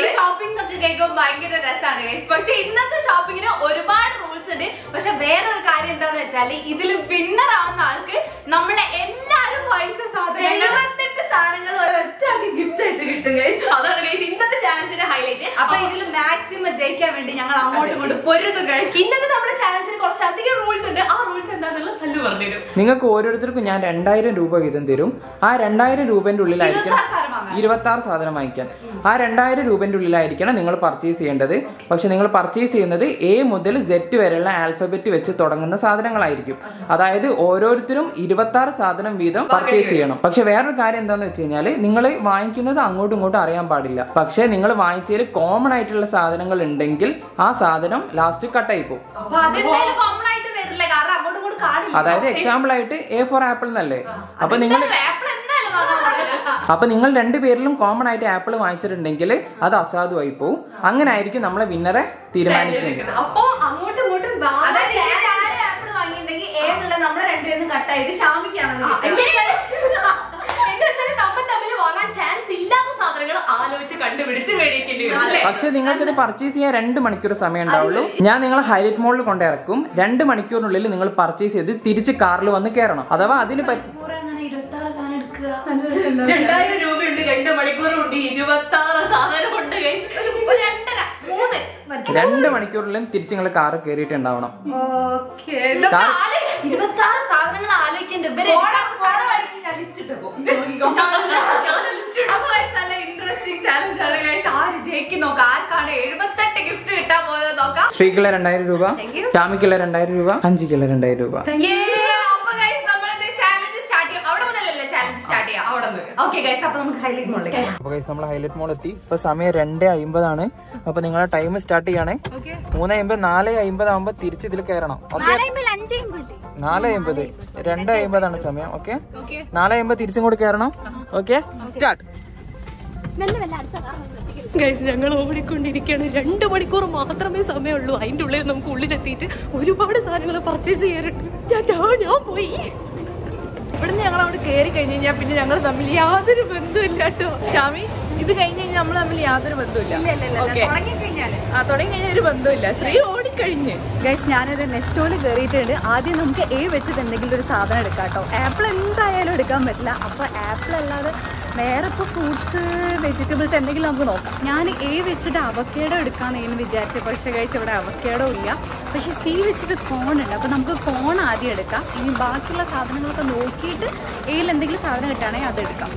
ഈ ഷോപ്പിംഗ് ഒക്കെ കേൾക്കുമ്പോൾ ഭയങ്കര രസമാണ് ഗൈസ് പക്ഷെ ഇന്നത്തെ ഷോപ്പിങ്ങിന് ഒരുപാട് റൂൾസ് ഉണ്ട്. പക്ഷെ വേറൊരു കാര്യം എന്താന്ന് വെച്ചാൽ ഇതിൽ വിന്നർ ആവുന്ന ആൾക്ക് നമ്മളെ എല്ലാരും വാങ്ങിച്ച സാധനങ്ങൾ സാധനങ്ങൾ ഒറ്റ ഗിഫ്റ്റ് ആയിട്ട് കിട്ടും ഗൈസ് അതാണ് ഗൈസ് ഇന്നത്തെ ചാലഞ്ചിന്റെ ഹൈലൈറ്റ് അപ്പൊ ഇതിൽ മാക്സിമം ജയിക്കാൻ വേണ്ടി ഞങ്ങൾ അങ്ങോട്ടും ഇങ്ങോട്ടും പൊരുതും ഗൈസ് ഇന്നത്തെ നമ്മുടെ ചാലഞ്ചിന് കുറച്ച് അധികം റൂൾസ് ഉണ്ട്. ആ റൂൾസ് എന്താണെന്നുള്ള സല്ലു പറഞ്ഞുതരും. നിങ്ങൾക്ക് ഓരോരുത്തർക്കും ഞാൻ രണ്ടായിരം രൂപ വീതം തരും. ആ രണ്ടായിരം രൂപന്റെ സാധനം ഇരുപത്തി ആറ് സാധനം വാങ്ങിക്കാൻ. ആ രണ്ടായിരം രൂപന്റെ ഉള്ളിലായിരിക്കണം നിങ്ങൾ പർച്ചേസ് ചെയ്യേണ്ടത്. പക്ഷെ നിങ്ങൾ പർച്ചേസ് ചെയ്യുന്നത് എ മുതൽ സെറ്റ് വരെയുള്ള ആൽഫബറ്റ് വെച്ച് തുടങ്ങുന്ന സാധനങ്ങളായിരിക്കും. അതായത് ഓരോരുത്തരും ഇരുപത്തി ആറ് സാധനം വീതം പർച്ചേസ് ചെയ്യണം. പക്ഷെ വേറൊരു കാര്യം എന്താണെന്ന് വെച്ച് കഴിഞ്ഞാൽ നിങ്ങൾ വാങ്ങിക്കുന്നത് അങ്ങോട്ടും ഇങ്ങോട്ടും അറിയാൻ പാടില്ല. പക്ഷേ നിങ്ങൾ വാങ്ങിച്ചതിൽ കോമൺ ആയിട്ടുള്ള സാധനങ്ങൾ ഉണ്ടെങ്കിൽ ആ സാധനം ലാസ്റ്റ് കട്ടായി പോകും. അതായത് എക്സാമ്പിൾ ആയിട്ട് എ ഫോർ ആപ്പിൾ എന്നല്ലേ? അപ്പൊ നിങ്ങൾ അപ്പൊ നിങ്ങൾ രണ്ടുപേരിലും കോമൺ ആയിട്ട് ആപ്പിൾ വാങ്ങിച്ചിട്ടുണ്ടെങ്കിൽ അത് അസാധുവായി പോവും. അങ്ങനെ ആയിരിക്കും നമ്മളെ വിന്നറെ തീരുമാനിക്കുന്നത്. അപ്പൊ അങ്ങോട്ടും ഇങ്ങോട്ടും ബാ- അതായത് ആപ്പിൾ വാങ്ങിയിട്ടുണ്ടെങ്കിൽ നമ്മളെ രണ്ടുപേരും കട്ടായിട്ട് ഷാമിക്കാണെന്ന് ആ, കിട്ടുക. എന്ന് വെച്ചാൽ തമ്മിൽ തമ്മിൽ വാങ്ങാൻ ചാൻസ് ഇല്ലാത്ത സാധനങ്ങൾ മേടിക്കേണ്ടി പക്ഷെ നിങ്ങൾക്ക് ഇത് പർച്ചേസ് ചെയ്യാൻ രണ്ട് മണിക്കൂർ സമയം ഉണ്ടാവുള്ളൂ ഞാൻ നിങ്ങൾ ഹൈലൈറ്റ് മോളിൽ കൊണ്ടിറക്കും രണ്ട് മണിക്കൂറിനുള്ളിൽ നിങ്ങൾ പർച്ചേസ് ചെയ്ത് തിരിച്ച് കാറിൽ വന്ന് കയറണം. അഥവാ അതിന് പറ്റി അങ്ങനെ ഇരുപത്തി ആറ് സാധനം എടുക്കുക രണ്ടായിരം രൂപയുണ്ട് രണ്ട് മണിക്കൂറുണ്ട് ഇരുപത്തി ആറ് സാധനം ഉണ്ട് guys. ഒരു രണ്ടര മൂന്ന്. രണ്ട് മണിക്കൂറിലും തിരിച്ച് നിങ്ങൾ കാറ് കയറിയിട്ടുണ്ടാവണം ഇരുപത്തി ആറ് സാധനങ്ങൾ ആലോചിക്കണ്ട. നല്ല ഇൻട്രസ്റ്റിംഗ് ചാലഞ്ച് ആണ് ആര് ജയിക്കും നോക്കാം. ആർക്കാണ് എഴുപത്തെട്ട് ഗിഫ്റ്റ് കിട്ടാൻ പോയത് നോക്കാം. ശ്രീക്കുള്ള രണ്ടായിരം രൂപ ടാമിക്കുള്ള രണ്ടായിരം രൂപ അഞ്ചിക്കുള്ള രണ്ടായിരം രൂപ Yeah, അപ്പൊ ഗൈസ് നമ്മളിത് ചാലഞ്ച് സ്റ്റാർട്ട് ചെയ്യാം അവിടെ മുതലല്ലേ ചാലഞ്ച് സ്റ്റാർട്ട് ചെയ്യാം. അവിടെ ഓക്കെ ഗൈസ് അപ്പൊ നമുക്ക് ഹൈലൈറ്റ് മുകളിലേക്ക് അപ്പൊ ഗൈസ് നമ്മൾ ഹൈലൈറ്റ് മോൾ എത്തി. ഇപ്പൊ സമയം രണ്ട് അമ്പതാണ് അപ്പൊ നിങ്ങളെ ടൈം സ്റ്റാർട്ട് ചെയ്യണേ. മൂന്ന് അമ്പത് നാല് അമ്പത് ആകുമ്പോ തിരിച്ച് ഇതിൽ കയറണം ഓക്കെ നാല് അമ്പത് രണ്ട് അമ്പതാണ് സമയം. ഓക്കെ നാല് അമ്പത് തിരിച്ചും കൂടി കയറണം ഓക്കെ സ്റ്റാർട്ട് ഗൈസ് ഞങ്ങൾ ഓടിക്കൊണ്ടിരിക്കുകയാണ്. രണ്ട് മണിക്കൂർ മാത്രമേ സമയമുള്ളൂ. അതിന്റെ ഉള്ളിൽ നമുക്ക് ഉള്ളിലെത്തിയിട്ട് ഒരുപാട് സാധനങ്ങൾ പർച്ചേസ് ചെയ്യാനുണ്ട് ഞാൻ- ഞാൻ പോയി. ഇവിടുന്ന് ഞങ്ങൾ അവിടെ കയറി കഴിഞ്ഞു കഴിഞ്ഞാൽ പിന്നെ ഞങ്ങൾ തമ്മിൽ യാതൊരു ബന്ധമില്ല കേട്ടോ ഷാമി? ഇത് കഴിഞ്ഞ് കഴിഞ്ഞാൽ നമ്മൾ തമ്മിൽ യാതൊരു ബന്ധമില്ല ആ തുടങ്ങി കഴിഞ്ഞാൽ ഒരു ബന്ധമില്ല ശ്രീ ഓടിക്കഴിഞ്ഞ്. ഗൈസ് ഞാനത് നെസ്റ്റോയിൽ കയറിയിട്ടുണ്ട്. ആദ്യം നമുക്ക് എ വെച്ചിട്ട് എന്തെങ്കിലും ഒരു സാധനം എടുക്കാം കേട്ടോ. ആപ്പിൾ എന്തായാലും എടുക്കാൻ പറ്റില്ല. അപ്പോൾ ആപ്പിൾ അല്ലാതെ വേറെ ഇപ്പോൾ ഫ്രൂട്ട്സ് വെജിറ്റബിൾസ് എന്തെങ്കിലും നമുക്ക് നോക്കാം. ഞാൻ എ വെച്ചിട്ട് അവക്കേടോ ഞാൻ വിചാരിച്ചു. പക്ഷേ ഗൈസ് ഇവിടെ അവക്കേടോ ഇല്ല. പക്ഷേ സി വെച്ചിട്ട് കോൺ ഉണ്ട്. അപ്പോൾ നമുക്ക് കോൺ ആദ്യം എടുക്കാം. ഇനി ബാക്കിയുള്ള സാധനങ്ങളൊക്കെ നോക്കിയിട്ട് എയിൽ എന്തെങ്കിലും സാധനം കിട്ടുകയാണെങ്കിൽ അത് എടുക്കാം.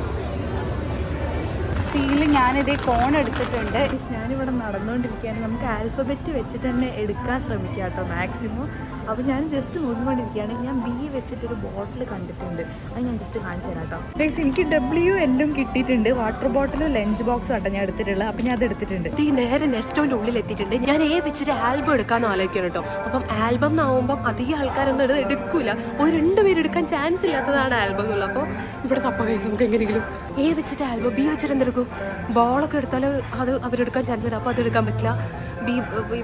സിയിൽ ഞാനിതേ കോൺ എടുത്തിട്ടുണ്ട്. ഞാനിവിടെ നടന്നുകൊണ്ടിരിക്കുകയാണ് നമുക്ക് ആൽഫബറ്റ് വെച്ചിട്ട് തന്നെ എടുക്കാൻ ശ്രമിക്കാം കേട്ടോ മാക്സിമം അപ്പോൾ ഞാൻ ജസ്റ്റ് നോക്കിക്കൊണ്ടിരിക്കുകയാണ് ഞാൻ ബി വെച്ചിട്ടൊരു ബോട്ടിൽ കണ്ടിട്ടുണ്ട്. അത് ഞാൻ ജസ്റ്റ് കാണിച്ചു തരാം കേട്ടോ എനിക്ക് ഡബ്ല്യു എല്ലും കിട്ടിയിട്ടുണ്ട്. വാട്ടർ ബോട്ടിലും ലഞ്ച് ബോക്സും ആട്ടോ ഞാൻ എടുത്തിട്ടുള്ളത്. അപ്പം ഞാൻ അത് എടുത്തിട്ടുണ്ട് ഈ നേരെ നെസ്റ്റോന്റെ ഉള്ളിൽ എത്തിയിട്ടുണ്ട്. ഞാൻ ഏ വെച്ചിട്ട് ആൽബം എടുക്കാൻ ആലോചിക്കണം കേട്ടോ അപ്പം ആൽബം എന്നാവുമ്പം അധികം ആൾക്കാരൊന്നും എടുക്കില്ല ഒരു രണ്ടുപേര് എടുക്കാൻ ചാൻസ് ഇല്ലാത്തതാണ് ആൽബം എന്നുള്ളത് അപ്പോൾ ഇവിടെ തപ്പ കഴിച്ചു നമുക്ക് എങ്ങനെയെങ്കിലും എ വെച്ചിട്ട് ആൽബം ബി വെച്ചിട്ട് എന്തെടുക്കും? ബോളൊക്കെ എടുത്താൽ അത് അവരെടുക്കാൻ ചാൻസ് ഉണ്ട്. അപ്പോൾ അത് എടുക്കാൻ പറ്റില്ല ബി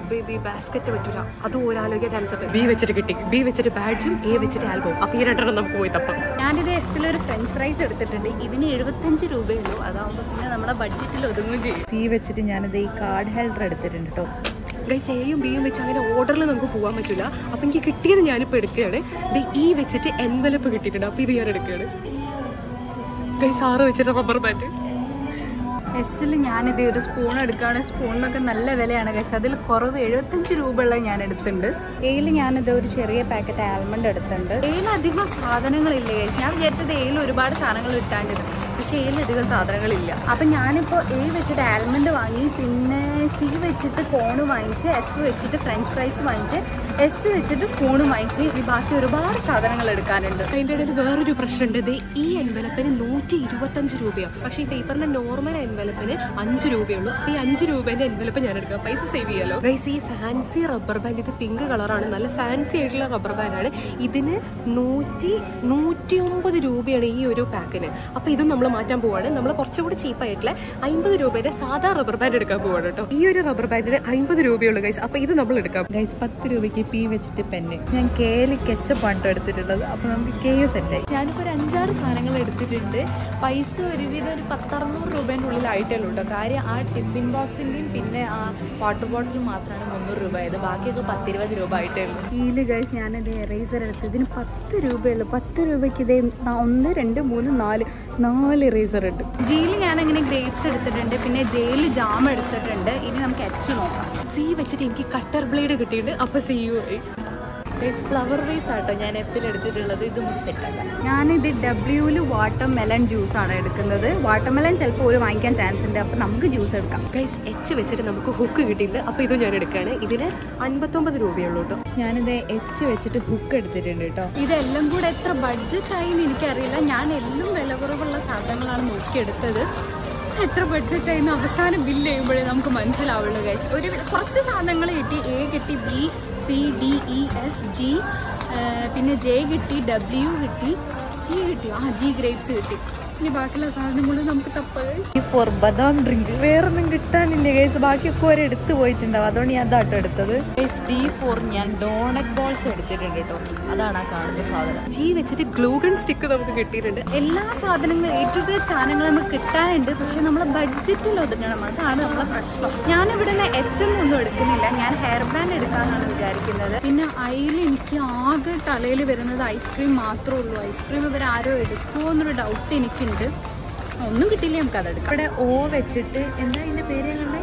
ബി ബി ബാസ്ക്കറ്റ് പറ്റില്ല അത് ഒരാലോചിക്കാൻ ചാൻസ് ഉണ്ട്. ബി വെച്ചിട്ട് കിട്ടി. ബി വെച്ചിട്ട് ബാഡ്ജും എ വെച്ചിട്ട് ആൽബവും അപ്പോൾ ഈ രണ്ടെണ്ണം നമുക്ക് പോയി തപ്പാം. ഞാനിത് എഫിലൊരു ഫ്രഞ്ച് ഫ്രൈസ് എടുത്തിട്ടുണ്ട്. ഇതിന് എഴുപത്തഞ്ച് രൂപയുള്ളൂ അതാകുമ്പോൾ പിന്നെ നമ്മുടെ ബഡ്ജറ്റിൽ ഒതുങ്ങും ചെയ്യും. സി വെച്ചിട്ട് ഞാനിത് ഈ കാർഡ് ഹെൽഡർ എടുത്തിട്ടുണ്ട് കേട്ടോ ഗൈസ് എയും ബിയും വെച്ച് അങ്ങനെ ഓർഡറിൽ നമുക്ക് പോകാൻ പറ്റില്ല അപ്പം എനിക്ക് കിട്ടിയത് ഞാനിപ്പോൾ എടുക്കുകയാണ്. ഇത് ഈ വെച്ചിട്ട് എൻവലപ്പ് കിട്ടിയിട്ടുണ്ട്. അപ്പോൾ ഇത് ഞാൻ എടുക്കുകയാണ്. ഗൈസ് ആറ് വെച്ചിട്ട് റബ്ബർ ബാൻഡ് എസ്സിൽ ഞാനിത് ഒരു സ്പൂൺ എടുക്കുകയാണ്. സ്പൂണിനൊക്കെ നല്ല വിലയാണ് ഗൈസ് അതിൽ കുറവ് എഴുപത്തഞ്ച് രൂപയുള്ള ഞാൻ എടുത്തിട്ടുണ്ട്. എയിൽ ഞാനിത് ഒരു ചെറിയ പാക്കറ്റ് ആൽമണ്ട് എടുത്തിട്ടുണ്ട്. എയിൽ അധികം സാധനങ്ങളില്ല ഗൈസ് ഞാൻ വിചാരിച്ചത് എയിൽ ഒരുപാട് സാധനങ്ങൾ കിട്ടാണ്ടിരുന്നു. പക്ഷേ ഏതിലധികം സാധനങ്ങളില്ല. അപ്പം ഞാനിപ്പോൾ എ വെച്ചിട്ട് ആൽമണ്ട് വാങ്ങി പിന്നെ സി വെച്ചിട്ട് കോണ് വാങ്ങിച്ച് എഫ് വെച്ചിട്ട് ഫ്രഞ്ച് ഫ്രൈസ് വാങ്ങിച്ച് എസ് വെച്ചിട്ട് സ്പൂണ് വാങ്ങിച്ച് ഇനി ബാക്കി ഒരുപാട് സാധനങ്ങൾ എടുക്കാനുണ്ട്. അതിന്റെ ഇടയിൽ വേറൊരു പ്രശ്നമുണ്ട്. ഇത് ഈ എൻവലപ്പിന് നൂറ്റി ഇരുപത്തഞ്ച് രൂപയാണ് പക്ഷേ ഈ പേപ്പറിന്റെ നോർമൽ എൻവലപ്പിന് അഞ്ച് രൂപയുള്ളൂ. അപ്പോൾ ഈ അഞ്ച് രൂപേന്റെ എൻവലപ്പ് ഞാൻ എടുക്കാം. പൈസ സേവ് ചെയ്യാലോ? ഗൈസ് ഈ ഫാൻസി റബ്ബർ ബാൻഡ് ഇത് പിങ്ക് കളറാണ് നല്ല ഫാൻസി ആയിട്ടുള്ള റബ്ബർ ബാൻഡാണ് ഇതിന് നൂറ്റി നൂറ്റി ഒമ്പത് രൂപയാണ് ഈ ഒരു പാക്കിന് അപ്പോൾ ഇതും നമ്മൾ മാറ്റാൻ പോവാണ്. നമ്മൾ കുറച്ചുകൂടി ചീപ്പായിട്ടുള്ള അമ്പത് രൂപയുടെ സാധാ റബ്ബർ ബാൻഡ് എടുക്കാൻ പോവാണ് കേട്ടോ. ഈ ഒരു റബ്ബർ ബാൻഡിന് അമ്പത് രൂപയുള്ളൂ ഗൈസ് അപ്പൊ ഇത് നമ്മൾ എടുക്കാം. ഗൈസ് പത്ത് രൂപയ്ക്ക് പി വെച്ചിട്ട് പെന്ന് ഞാൻ കേൽ കെച്ചപ്പാണ് എടുത്തിട്ടുള്ളത്. അപ്പൊ നമുക്ക് കെ എസ് ആയി. ഞാനിപ്പോൾ ഒരു അഞ്ചാറ് സാധനങ്ങൾ എടുത്തിട്ടുണ്ട്. പൈസ ഒരുവിധം ഒരു പത്തറുന്നൂറ് രൂപേന്റെ ഉള്ളിലായിട്ടേ ഉള്ളൂ കേട്ടോ. കാര്യം ആ ടിഫിൻ ബോക്സിന്റെയും പിന്നെ ആ വാട്ടർ ബോട്ടിലും മാത്രമാണ് മുന്നൂറ് രൂപ ആയത്. ബാക്കിയൊക്കെ പത്തിരുപത് രൂപ ആയിട്ടേ ഉള്ളൂ കീൽ ഗൈസ് ഞാനത് എറേസർ എടുത്ത്. ഇതിന് പത്ത് രൂപയുള്ളൂ. പത്ത് രൂപയ്ക്ക് ഇതേ ഒന്ന് രണ്ട് മൂന്ന് നാല് നാല് എറേസർ ഉണ്ട് ജയിലിൽ ഞാൻ അങ്ങനെ ഗ്രേപ്സ് എടുത്തിട്ടുണ്ട് പിന്നെ ജയിലിൽ ജാം എടുത്തിട്ടുണ്ട്. ഇനി നമുക്ക് എച്ച് നോക്കാം. സി വെച്ചിട്ട് എനിക്ക് കട്ടർ ബ്ലേഡ് കിട്ടിയിട്ടുണ്ട്. അപ്പൊ സി യു ആയി ഫ്ലവർ വേസ് ആട്ടോ ഞാൻ എഫിൽ എടുത്തിട്ടുള്ളത്. ഇത് സെറ്റല്ല ഞാനിത് ഡബ്ല്യൂൽ വാട്ടർ മെലൺ ജ്യൂസ് ആണ് എടുക്കുന്നത്. വാട്ടർ മെലൺ ചിലപ്പോൾ ഒരു വാങ്ങിക്കാൻ ചാൻസ് ഉണ്ട്. അപ്പോൾ നമുക്ക് ജ്യൂസ് എടുക്കാം. ഗൈസ് എച്ച് വെച്ചിട്ട് നമുക്ക് ഹുക്ക് കിട്ടിയിട്ടുണ്ട്. അപ്പോൾ ഇതും ഞാൻ എടുക്കുകയാണ്. ഇതിന് അൻപത്തൊമ്പത് രൂപയുള്ളൂ കേട്ടോ. ഞാനിത് എച്ച് വെച്ചിട്ട് ഹുക്ക് എടുത്തിട്ടുണ്ട് കേട്ടോ. ഇതെല്ലാം കൂടെ എത്ര ബഡ്ജറ്റ് ആയി എന്ന് എനിക്കറിയില്ല. ഞാൻ എല്ലാം വില കുറവുള്ള സാധനങ്ങളാണ് നോക്കിയെടുത്തത് എത്ര ബഡ്ജറ്റ് ആയിരുന്നു അവസാനം ബില്ല് ചെയ്യുമ്പോഴേ നമുക്ക് മനസ്സിലാവുള്ളൂ ഗൈസ് ഒരു കുറച്ച് സാധനങ്ങൾ കിട്ടി. എ കിട്ടി B C D E F G പിന്നെ ജെ കിട്ടി ഡബ്ല്യു കിട്ടി ജി കിട്ടി. ആ ജി ഗ്രേപ്സ് കിട്ടി. ഇനി ബാക്കിയുള്ള സാധനങ്ങൾ നമുക്ക് തപ്പ ഫോർ ഡ്രിങ്ക് വേറൊന്നും കിട്ടാനില്ല കേസ് ബാക്കിയൊക്കെ ഒരു എടുത്തു പോയിട്ടുണ്ടാവും. അതുകൊണ്ട് ഞാൻ അതാട്ടോ എടുത്തത്. ഡി ഫോർ ഞാൻ ഡോണറ്റ് ബോൾസ് എടുത്തിട്ടുണ്ട് കേട്ടോ അതാണ് ആ കാണുന്ന സാധനം. ജി വെച്ചിട്ട് ഗ്ലൂഗൺ സ്റ്റിക്ക് നമുക്ക് കിട്ടിയിട്ടുണ്ട്. എല്ലാ സാധനങ്ങളും എ സെഡ് സാധനങ്ങൾ നമുക്ക് കിട്ടാനുണ്ട്. പക്ഷെ നമ്മളെ ബഡ്ജറ്റിൽ ഒതുങ്ങണം. അതാണ് നമ്മളെ പ്രശ്നം. ഞാൻ ഇവിടെ നിന്ന് എച്ച് എം ഒന്നും എടുക്കുന്നില്ല. ഞാൻ ഹെയർ ബാൻഡ് എടുക്കാന്നാണ് വിചാരിക്കുന്നത്. പിന്നെ അതിൽ എനിക്ക് ആകെ തലയിൽ വരുന്നത് ഐസ്ക്രീം മാത്രമേ ഉള്ളൂ. ഐസ്ക്രീം ഇവർ ആരോ എടുക്കുമോ എന്നൊരു ഡൗട്ട് എനിക്കുണ്ട്. ഒന്നും കിട്ടില്ല നമുക്ക് അതെടുക്കാം ഇവിടെ ഓ വെച്ചിട്ട് എന്താ ഇതിന്റെ പേര്? കണ്ടേ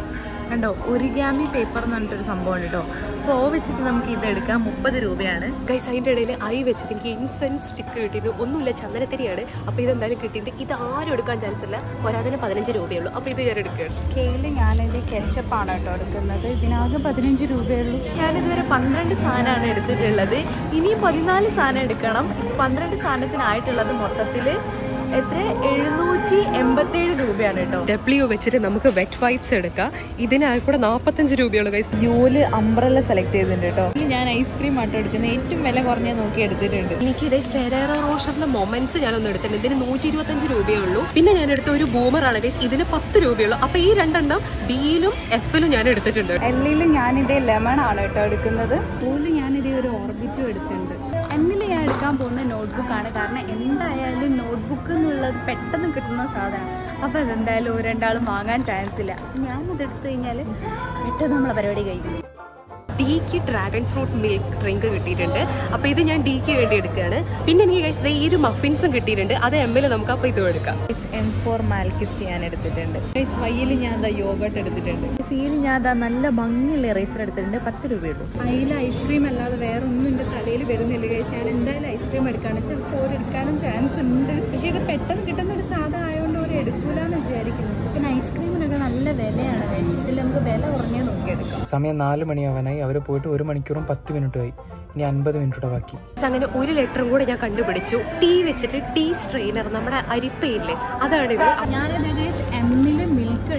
കണ്ടോ ഒരിഗാമി പേപ്പർ എന്ന് പറഞ്ഞിട്ടൊരു സംഭവം ഉണ്ട് കേട്ടോ. അപ്പോൾ ഓ വെച്ചിട്ട് നമുക്ക് ഇത് എടുക്കാം. മുപ്പത് രൂപയാണ്. ഗൈസ് അതിന്റെ ഇടയിൽ ഐ വെച്ചിട്ട് എനിക്ക് ഇൻസെൻസ് സ്റ്റിക്ക് കിട്ടിയിട്ട് ഒന്നുമില്ല ചന്ദനത്തിരിയാണ്. അപ്പോൾ ഇതെന്തായാലും കിട്ടിയിട്ട് ഇത് ആരും എടുക്കാൻ ചാൻസ് ഇല്ല. ഒരാതിന് പതിനഞ്ച് രൂപയുള്ളൂ അപ്പോൾ ഇത് ഞാൻ എടുക്കുകയാണ്. കെയിൽ ഞാനിത് കെച്ചപ്പാണ് കേട്ടോ എടുക്കുന്നത്. ഇതിനാകെ പതിനഞ്ച് രൂപയുള്ളൂ. ഞാനിതുവരെ പന്ത്രണ്ട് സാധനമാണ് എടുത്തിട്ടുള്ളത്. ഇനി പതിനാല് സാധനം എടുക്കണം. പന്ത്രണ്ട് സാധനത്തിനായിട്ടുള്ളത് മൊത്തത്തിൽ എത്ര? എഴുന്നൂറ്റി എൺപത്തേഴ് രൂപയാണ് കേട്ടോ. ഡബ്ല്യു വെച്ചിട്ട് നമുക്ക് വെറ്റ് വൈപ്സ് എടുക്കാം. ഇതിനായി കൂടെ നാൽപ്പത്തഞ്ച് രൂപയുള്ളൂ ഗൈസ് യൂൽ അംബ്രല്ല സെലക്ട് ചെയ്തിട്ടുണ്ട് കേട്ടോ. ഞാൻ ഐസ്ക്രീം ആട്ടോ എടുക്കുന്നത്. ഏറ്റവും വില കുറഞ്ഞ നോക്കി എടുത്തിട്ടുണ്ട്. എനിക്കിത് ഫെറേറോ റോഷറിന്റെ മൊമെന്റ്സ് ഞാനൊന്ന് എടുത്തിട്ടുണ്ട്. ഇതിന് നൂറ്റി ഇരുപത്തഞ്ച് രൂപയുള്ളൂ പിന്നെ ഞാൻ എടുത്ത ഒരു ബൂമറാണ് ഗൈസ് ഇതിന് പത്ത് രൂപയുള്ളൂ അപ്പൊ ഈ രണ്ടെണ്ണം ബിയിലും എഫിലും ഞാൻ എടുത്തിട്ടുണ്ട്. എല്ലിൽ ഞാനിതേ ലെമൺ ആണ് കേട്ടോ എടുക്കുന്നത്. ഞാൻ ഞാനിതേ ഒരു ഓർബിറ്റും എടുത്തിട്ടുണ്ട്. ഞാൻ എടുക്കാൻ പോകുന്ന നോട്ട്ബുക്കാണ് കാരണം എന്തായാലും നോട്ട്ബുക്ക് എന്നുള്ളത് പെട്ടെന്ന് കിട്ടുന്ന സാധനമാണ് അപ്പോൾ അതെന്തായാലും ഒരു രണ്ടാളും വാങ്ങാൻ ചാൻസ് ഇല്ല. ഞാനിതെടുത്തു കഴിഞ്ഞാൽ പെട്ടെന്ന് നമ്മളെ പരിപാടി കഴിക്കും ഡിക്ക് ഡ്രാഗൺ ഫ്രൂട്ട് മിൽക്ക് ഡ്രിങ്ക് കിട്ടിയിട്ടുണ്ട്. അപ്പൊ ഇത് ഞാൻ ഡിക്ക് വേണ്ടി എടുക്കുകയാണ്. പിന്നെ എനിക്ക് ഗൈസ് ഈ ഒരു മഫിൻസും കിട്ടിയിട്ടുണ്ട്. അത് എം എൽ നമുക്ക് അപ്പൊ ഇതും എടുക്കാം. എം ഫോർ മാൽക്കിസ്റ്റ് ഞാൻ എടുത്തിട്ടുണ്ട്. വയ്യിൽ ഞാൻ ദാ യോഗട്ട് എടുത്തിട്ടുണ്ട്. സിയിൽ ഞാൻ ദാ നല്ല ഭംഗിയുള്ള ഇറേസർ എടുത്തിട്ടുണ്ട്. പത്ത് രൂപയുള്ളൂ. അതിൽ ഐസ്ക്രീം അല്ലാതെ വേറെ ഒന്നും എന്റെ തലയിൽ വരുന്നില്ല. ഗൈസ് ഞാൻ എന്തായാലും ഐസ്ക്രീം എടുക്കാണ് ചിലപ്പോൾ ഓര് എടുക്കാനും ചാൻസ് ഉണ്ട്. പക്ഷേ ഇത് പെട്ടെന്ന് കിട്ടുന്ന ഒരു സാധനം ഓര് എടുക്കൂലെന്ന് വിചാരിക്കുന്നു. പിന്നെ ഐസ്ക്രീമിനൊക്കെ നല്ല വിലയാണ്. വേഷത്തിൽ ഇതിൽ നമുക്ക് വില കുറഞ്ഞേ നോക്കിയെടുക്കാം. സമയം നാല് മണിയാവാനായി. അവർ പോയിട്ട് ഒരു മണിക്കൂറും പത്ത് മിനിറ്റുമായി. ഇനി അൻപത് മിനിറ്റോടെ ബാക്കി. അങ്ങനെ ഒരു ലെറ്ററും കൂടെ ഞാൻ കണ്ടുപിടിച്ചു. ടീ വെച്ചിട്ട് ടീ സ്ട്രെയിനർ നമ്മുടെ അരിപ്പയില്ലേ? അതാണിത് ഞാനിത് ഗൈസ് എമ്മിൽ മിൽക്ക്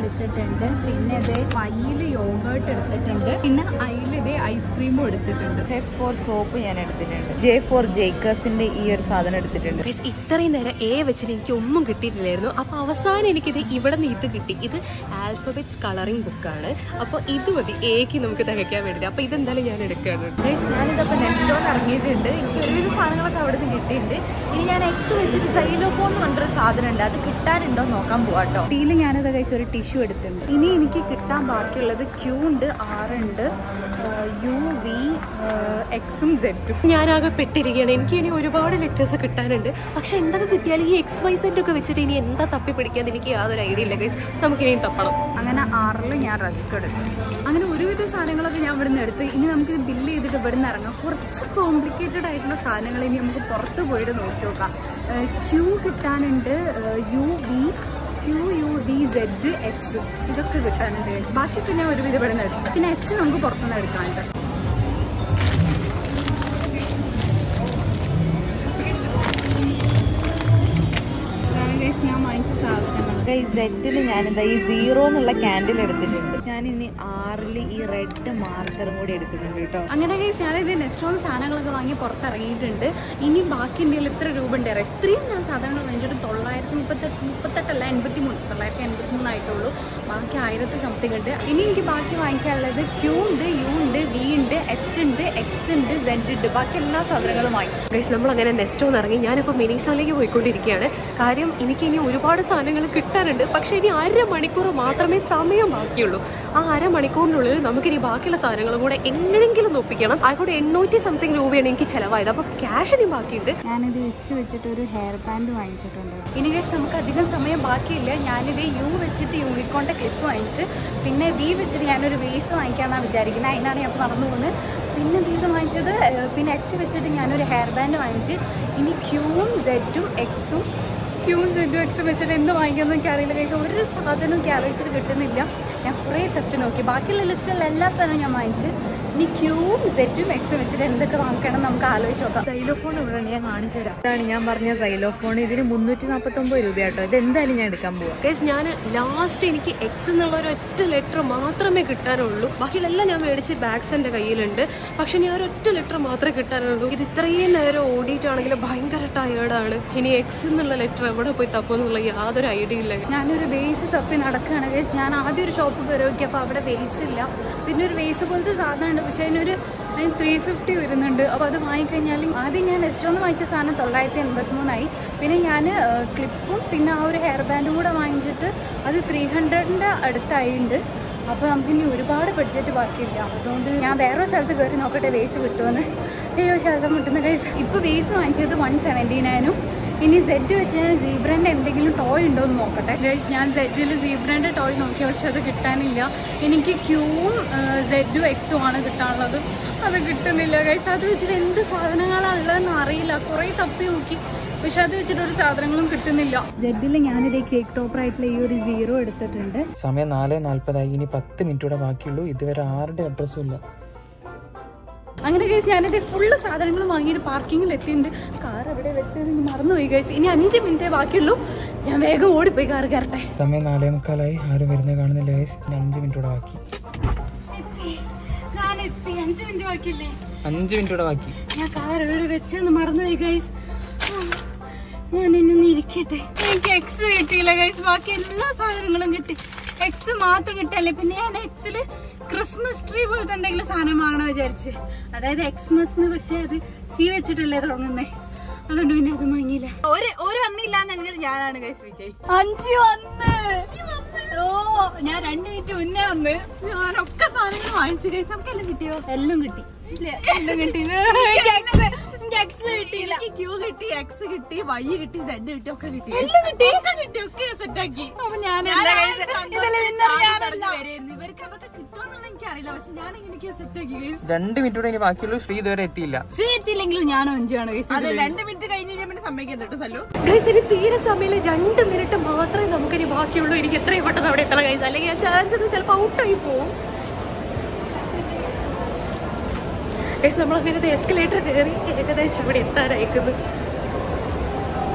എടുത്തിട്ടുണ്ട്. പിന്നെ ഇതേ പയ്യിൽ യോഗേർട്ട് എടുത്തിട്ടുണ്ട്. പിന്നെ അയിൽ ഇതേ ഐസ്ക്രീമും എടുത്തിട്ടുണ്ട്. ജെസ് ഫോർ സോപ്പ് ഞാൻ എടുത്തിട്ടുണ്ട്. ജെ ഫോർ ജേക്കേഴ്സിന്റെ ഈ ഒരു സാധനം എടുത്തിട്ടുണ്ട്. ഇത്രയും നേരം എ വെച്ചിട്ട് എനിക്ക് ഒന്നും കിട്ടിയിട്ടില്ലായിരുന്നു. അപ്പൊ അവസാനം എനിക്കിത് ഇവിടെ നിന്ന് ഇത് കിട്ടി. ഇത് ആൽഫബെറ്റ്സ് കളറിംഗ് ബുക്ക് ആണ്. അപ്പോൾ ഇത് മതി. എക്ക് നമുക്ക് തികയ്ക്കാൻ വേണ്ടിയിട്ട് അപ്പോൾ ഇതെന്തായാലും ഞാൻ എടുക്കുകയാണ്. ഞാനിതപ്പോ ഞാനിതപ്പോൾ നെക്സ്റ്റോൺ ഇറങ്ങിയിട്ടുണ്ട്. എനിക്ക് ഒരുവിധ സാധനങ്ങളൊക്കെ അവിടെ നിന്ന് കിട്ടിയിട്ടുണ്ട്. ഇനി ഞാൻ എക്സ് വെച്ചിട്ട് സൈലോഫോൺ എന്ന് പറഞ്ഞൊരു സാധനം ഉണ്ട് അത് കിട്ടാനുണ്ടോ നോക്കാൻ പോവാട്ടോ. ടീൽ ഞാനത് കഴിച്ച ഒരു ടിഷ്യൂ എടുത്തിട്ടുണ്ട്. ഇനി എനിക്ക് കിട്ടാൻ ബാക്കിയുള്ളത് ക്യൂ ഉണ്ട് ആർ ഉണ്ട് യു വി എക്സും സെറ്റും ഞാനാകെ പെട്ടിരിക്കുകയാണ്. എനിക്ക് ഇനി ഒരുപാട് ലെറ്റേഴ്സ് കിട്ടാനുണ്ട്. പക്ഷെ എന്തൊക്കെ കിട്ടിയാലും ഈ എക്സ് വൈ സെറ്റ് ഒക്കെ വെച്ചിട്ട് ഇനി എന്താ തപ്പി പിടിക്കാതെ എനിക്ക് യാതൊരു ഐഡിയ ഇല്ല ഗൈസ് നമുക്ക് ഇനിയും തപ്പണം. അങ്ങനെ ആറിൽ ഞാൻ റിസ്ക് എടുക്കും അങ്ങനെ ഒരുവിധ സാധനങ്ങളൊക്കെ ഞാൻ ഇവിടുന്ന് എടുത്ത്. ഇനി നമുക്ക് ഇത് ബില്ല് ചെയ്തിട്ട് ഇവിടുന്ന് ഇറങ്ങാം. കുറച്ച് കോംപ്ലിക്കേറ്റഡ് ആയിട്ടുള്ള സാധനങ്ങൾ ഇനി നമുക്ക് പുറത്ത് പോയിട്ട് നോക്കി നോക്കാം. ക്യൂ കിട്ടാനുണ്ട് U V Q U D Z X ഇതൊക്കെ കിട്ടാനുണ്ട്. ബാക്കിയൊക്കെ ഞാൻ ഒരുവിധം നിന്ന് എടുത്തു പിന്നെ എച്ച് നമുക്ക് പുറത്തുനിന്ന് എടുക്കാനുണ്ട് ഞാൻ വാങ്ങിച്ച സാധനങ്ങൾ. സെറ്റിൽ ഞാനെന്താ ഈ സീറോ എന്നുള്ള ക്യാൻഡിൽ എടുത്തിട്ടുണ്ട്. ഞാൻ ഇനി ആറിൽ ഈ റെഡ് മാർക്കറും കൂടി എടുക്കുന്നുണ്ട് കേട്ടോ. അങ്ങനെ കേസ് ഞാനിത് നെക്സ്റ്റ് സാധനങ്ങളൊക്കെ വാങ്ങി പുറത്തിറങ്ങിയിട്ടുണ്ട്. ഇനി ബാക്കി ഇന്ത്യയിൽ എത്ര രൂപ ഉണ്ട് എത്രയും ഇത്രയും ഞാൻ സാധനങ്ങൾ വാങ്ങിച്ചിട്ട് തൊള്ളായിരത്തി മുപ്പത്തെട്ട് മുപ്പത്തെട്ടല്ല എൺപത്തി മൂന്ന് തൊള്ളായിരത്തി എൺപത്തി മൂന്നായിട്ടുള്ളൂ ബാക്കി ആയിരത്തി സംതിങ് ഉണ്ട്. ഇനി എനിക്ക് ബാക്കി വാങ്ങിക്കാനുള്ളത് ക്യൂ ഉണ്ട് യു ഉണ്ട് വി ഉണ്ട് എച്ച് ഉണ്ട് എക്സ് ഉണ്ട് സെഡ് ഉണ്ട്. ബാക്കി എല്ലാ സാധനങ്ങളും വാങ്ങി. ഗൈസ് നമ്മൾ അങ്ങനെ നെക്സ്റ്റ് ഒന്ന് ഇറങ്ങി. ഞാനിപ്പോൾ മിനിസോയിലേക്ക് പോയിക്കൊണ്ടിരിക്കുകയാണ്. കാര്യം എനിക്ക് ഇനി ഒരുപാട് സാധനങ്ങൾ കിട്ടാനുണ്ട്. പക്ഷേ ഇനി അര മണിക്കൂർ മാത്രമേ സമയം ബാക്കിയുള്ളൂ ആ അരമണിക്കൂറിനുള്ളിൽ നമുക്കിനി ബാക്കിയുള്ള സാധനങ്ങളും കൂടെ എങ്ങനെങ്കിലും ഒപ്പിക്കണം. ആയിക്കോട്ടെ എണ്ണൂറ്റി സംതിങ് രൂപയാണ് എനിക്ക് ചിലവായത്. അപ്പോൾ ക്യാഷ് ഇനി ബാക്കിയുണ്ട്. ഞാനിത് വെച്ച് വെച്ചിട്ട് ഒരു ഹെയർ ബാൻഡ് വാങ്ങിച്ചിട്ടുണ്ട്. ഇനി കേസ് നമുക്ക് അധികം സമയം ബാക്കിയില്ല. ഞാനിത് യു വെച്ചിട്ട് യൂണിക്കോണിന്റെ ക്ലിപ്പ് വാങ്ങിച്ച് പിന്നെ വി വെച്ചിട്ട് ഞാനൊരു വേസ് വാങ്ങിക്കാന്നാണ് വിചാരിക്കുന്നത് അതിനാണ് ഞാൻ നടന്നു പോകുന്നത് പിന്നെ ഇത് വാങ്ങിച്ചത്? പിന്നെ എച്ച് വെച്ചിട്ട് ഞാനൊരു ഹെയർ ബാൻഡ് വാങ്ങിച്ച് ഇനി ക്യൂവും സെഡും എക്സും ക്യൂവും സെഡും എക്സും വെച്ചിട്ട് എന്ത് വാങ്ങിക്കാമെന്ന് എനിക്ക് കഴിച്ചാൽ ഒരു സാധനവും ക്യാരേജിൽ കിട്ടുന്നില്ല. ഞാൻ കുറേ തപ്പി നോക്കി. ബാക്കിയുള്ള ലിസ്റ്റിലുള്ള എല്ലാ സാധനവും ഞാൻ വാങ്ങിച്ച് ഇനി ക്യൂവും സെറ്റും എക്സും വെച്ചിട്ട് എന്തൊക്കെ വാങ്ങിക്കണം നമുക്ക് ആലോചിച്ച് നോക്കാം. സൈലോഫോൺ ഇവിടെ. ഞാൻ കാണിച്ചു തരാം. ഇതാണ് ഞാൻ പറഞ്ഞ സൈലോഫോൺ ഇതിന് മുന്നൂറ്റി നാൽപ്പത്തി ഒമ്പത് രൂപയാട്ടോ. ഇത് എന്തായാലും ഞാൻ എടുക്കാൻ പോവാം. കേസ് ഞാൻ ലാസ്റ്റ് എനിക്ക് എക്സ് എന്നുള്ള ഒരു ഒറ്റ ലെറ്റർ മാത്രമേ കിട്ടാനുള്ളൂ. ബാക്കിയെല്ലാം ഞാൻ മേടിച്ച് ബാഗ്സ് എന്റെ കയ്യിലുണ്ട്. പക്ഷെ ഞാൻ ഒരു ഒറ്റ ലെറ്റർ മാത്രമേ കിട്ടാനുള്ളൂ. ഇത് ഇത്രയും നേരം ഓടിയിട്ടാണെങ്കിലും ഭയങ്കര ടയേർഡാണ് ഇനി എക്സ് എന്നുള്ള ലെറ്റർ എവിടെ പോയി തപ്പുന്നുള്ള യാതൊരു ഐഡിയ ഇല്ല. ഞാനൊരു വേസ് തപ്പി നടക്കുകയാണ്. കേസ് ഞാൻ ആദ്യം ഒരു ഷോപ്പ് കയറി നോക്കിയപ്പോൾ അവിടെ വേസ് ഇല്ല. പിന്നെ ഒരു വേസ് പോലത്തെ സാധനമുണ്ട്. പക്ഷേ അതിനൊരു അതിന് ത്രീ ഫിഫ്റ്റി വരുന്നുണ്ട്. അപ്പോൾ അത് വാങ്ങിക്കഴിഞ്ഞാൽ ആദ്യം ഞാൻ എസ്റ്റോന്ന് വാങ്ങിച്ച സാധനം തൊള്ളായിരത്തി എൺപത്തി മൂന്നായി പിന്നെ ഞാൻ ക്ലിപ്പും പിന്നെ ആ ഒരു ഹെയർ ബാൻഡും കൂടെ വാങ്ങിച്ചിട്ട് അത് ത്രീ ഹൺഡ്രഡിന്റെ അടുത്തായിട്ടുണ്ട് അപ്പോൾ നമുക്കിനി ഒരുപാട് ബഡ്ജറ്റ് ബാക്കിയില്ല. അതുകൊണ്ട് ഞാൻ വേറൊരു സ്ഥലത്ത് കയറി നോക്കട്ടെ വേസ് കിട്ടുമെന്ന് അയ്യോ ശ്വാസം കിട്ടുന്ന കേസ് ഇപ്പോൾ വേസ് വാങ്ങിച്ചത് വൺ സെവന്റി നയനും ഇനി സെറ്റ് വെച്ച് ഞാൻ സീബ്രന്റെ എന്തെങ്കിലും ടോയ് ഉണ്ടോ എന്ന് നോക്കട്ടെ. ഗൈസ് ഞാൻ സെറ്റിൽ സീബ്രന്റെ ടോയ് നോക്കി പക്ഷെ അത് കിട്ടാനില്ല. എനിക്ക് ക്യൂവും സെറ്റും എക്സും ആണ് കിട്ടാനുള്ളത്. അത് കിട്ടുന്നില്ല. ഗൈസ് അത് വെച്ചിട്ട് എന്ത് സാധനങ്ങളാണ് ഉള്ളതെന്ന് അറിയില്ല. കുറേ തപ്പി നോക്കി. പക്ഷെ അത് വെച്ചിട്ട് ഒരു സാധനങ്ങളും കിട്ടുന്നില്ല. സെഡിൽ ഞാനിത് കേക്ക് ടോപ്പർ ആയിട്ടുള്ള ഈ ഒരു സീറോ എടുത്തിട്ടുണ്ട്. സമയം നാല് നാല്പതായി. ഇനി പത്ത് മിനിറ്റ് കൂടെ ബാക്കിയുള്ളൂ. ഇതുവരെ ആരുടെ അഡ്രസ്സും ഇല്ല. അങ്ങനെ കേസ് ഞാനിത് ഫുള്ള് സാധനങ്ങൾ വാങ്ങിയിട്ട് പാർക്കിങ്ങിൽ എത്തിയിട്ടുണ്ട്. കാർ എവിടെ വെച്ചത് മറന്നുപോയി കഴിച്ചു ഇനി അഞ്ച് മിനിറ്റേ ബാക്കിയുള്ളൂ. ഞാൻ വേഗം ഓടിപ്പോയി കാർ കയറട്ടെ. സമയം നാലേ മുക്കാലായി. ആരും വരുന്നത് കാണുന്നില്ല ഗൈസ് ഇനി അഞ്ച് മിനിറ്റ് കൂടെ ബാക്കി. അഞ്ച് മിനിറ്റ് ബാക്കിയില്ലേ? അഞ്ച് മിനിറ്റ് കൂടെ ബാക്കി. ഞാൻ കാർ എവിടെ വെച്ചെന്ന് മറന്നുപോയി ഗൈസ് ഞാൻ ഇന്നൊന്ന് ഇരിക്കട്ടെ. എനിക്ക് എക്സ് കിട്ടിയില്ല ഗൈസ് ബാക്കി എല്ലാ സാധനങ്ങളും കിട്ടി. എക്സ് മാത്രം കിട്ടിയല്ലേ? പിന്നെ ഞാൻ എക്സിൽ ക്രിസ്മസ് ട്രീ പോലത്തെ എന്തെങ്കിലും സാധനം വാങ്ങണം വിചാരിച്ച്. അതായത് എക്സ്മസ് പക്ഷെ അത് സി വെച്ചിട്ടല്ലേ തുടങ്ങുന്നേ. അതുകൊണ്ട് പിന്നെ അത് വാങ്ങിയില്ല ഒരു ഒരു വന്നില്ല എന്നെങ്കിൽ ഞാനാണ് ഗൈസ് വിജയ്. അഞ്ച് വന്ന്. ഓ ഞാൻ രണ്ട് മിനിറ്റ് മുന്നേ വന്ന്. ഞാനൊക്കെ സാധനങ്ങൾ വാങ്ങിച്ചു. ഗൈസ് നമുക്ക് എല്ലാം കിട്ടിയോ? എല്ലാം കിട്ടി. ഇല്ല, എല്ലാം കിട്ടി. എക്സ് കിട്ടിയില്ല ക്യൂ കിട്ടി എക്സ് കിട്ടി വൈ കിട്ടി സെഡ് കിട്ടി ഒക്കെ കിട്ടി. എല്ലാം കിട്ടി? ഒക്കെ കിട്ടി ഒക്കെ സെറ്റാക്കി അപ്പൊ ഞാൻ ഇവർക്ക് അതൊക്കെ കിട്ടുമെന്നുള്ള എനിക്ക് അറിയില്ല പക്ഷെ ഞാൻ എനിക്ക് സെറ്റാക്കി രണ്ട് മിനിറ്റ് കൂടെ ഇനി ബാക്കിയുള്ളൂ. ശ്രീ ഇതുവരെ എത്തിയില്ല. ശ്രീ എത്തിയില്ലെങ്കിലും ഞാനും അഞ്ചാണ് അതെ രണ്ട് മിനിറ്റ് കഴിഞ്ഞ് കഴിഞ്ഞാൽ പിന്നെ സമ്മതിക്കാൻ കേട്ടോ സല്ലു? ഗൈസ് ഇനി തീരെ സമയമില്ല. രണ്ട് മിനിറ്റ് മാത്രമേ നമുക്കിനി ബാക്കിയുള്ളൂ. എനിക്ക് എത്രയും പെട്ടെന്ന് അവിടെ എത്തണം ഗൈസ് അല്ലെങ്കിൽ ഞാൻ ചാൻസ് ഒന്ന് ചിലപ്പോൾ ഔട്ടായി പോവും. ഗൈസ് നമ്മൾ അങ്ങനത്തെ എസ്കലേറ്റർ കയറി ഏകദേശം അവിടെ എത്താനായിക്കുന്നു.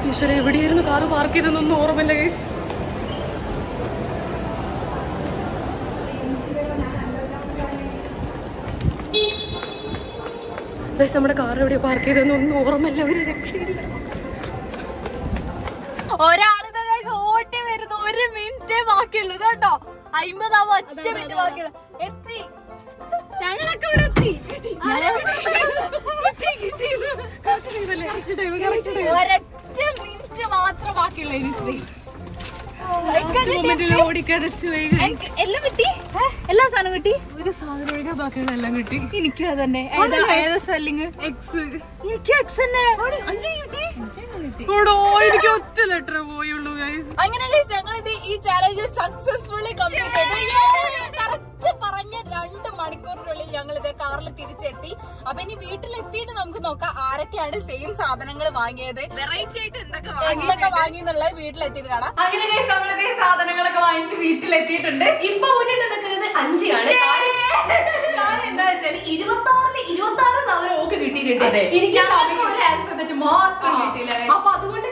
ഈശ്വര എവിടെയായിരുന്നു കാറ് പാർക്ക് ചെയ്തതെന്നൊന്നും ഓർമ്മയില്ല ഗൈസ് ഗൈസ് നമ്മുടെ കാർ എവിടെ പാർക്ക് ചെയ്തെന്നൊന്നും ഓർമ്മയില്ല ഒരു രക്ഷയില്ല. ഒരാളിത് ഓട്ടി വരുന്നു. ഒരു മിനിറ്റ് ബാക്കിയുള്ളൂ. കേട്ടോ. അമ്പതാവും ഒറ്റ മിനിറ്റ് ബാക്കിയുള്ളൂ. എത്തി. ഞങ്ങളൊക്കെ ഇവിടെ എത്തി. ഒരൊറ്റ മിനിറ്റ് മാത്രം ബാക്കിയുള്ളൂ എല്ലാം കിട്ടി? എല്ലാ സാധനവും കിട്ടി? ഒരു സാധനം ബാക്കിയുള്ള എല്ലാം കിട്ടി. എനിക്കും അതന്നെ. തന്നെ ഏതാ സ്പെല്ലിങ് എക്സ് എനിക്കും എക്സ് തന്നെ. അഞ്ച് കിട്ടി? എനിക്ക് ഒറ്റ ലെറ്റർ പോയുള്ളൂ ഗൈസ് അങ്ങനെ ഞങ്ങളിത് ഈ ചാലഞ്ച് സക്സസ്ഫുള്ളി കംപ്ലീറ്റ് ചെയ്തു. കറക്റ്റ് പറഞ്ഞ രണ്ട് മണിക്കൂറിനുള്ളിൽ ഞങ്ങൾ ഇത് കാറിൽ തിരിച്ചെത്തി. അപ്പൊ ഇനി വീട്ടിലെത്തിയിട്ട് നമുക്ക് നോക്കാം ആരൊക്കെയാണ് സെയിം സാധനങ്ങൾ വാങ്ങിയത്. വെറൈറ്റി ആയിട്ട് എന്തൊക്കെ എന്തൊക്കെ വാങ്ങി എന്നുള്ളത് വീട്ടിലെത്തിയിട്ട് കാണാം. അങ്ങനെ നമ്മളിതേ സാധനങ്ങളൊക്കെ വാങ്ങിച്ച് വീട്ടിലെത്തിയിട്ടുണ്ട്. ഇപ്പൊ മുന്നിട്ട് നിൽക്കുന്നത് അഞ്ചിയാണ്. കാരണം എന്താ വെച്ചാൽ ഇരുപത്തി ആറിൽ ഇരുപത്തി ആറ് സാധനം ഓക്ക് കിട്ടിയിട്ടുണ്ട്. എനിക്ക് ഒരു ആൽഫബറ്റ് മാത്രം കിട്ടിയില്ല. അപ്പൊ അതുകൊണ്ട്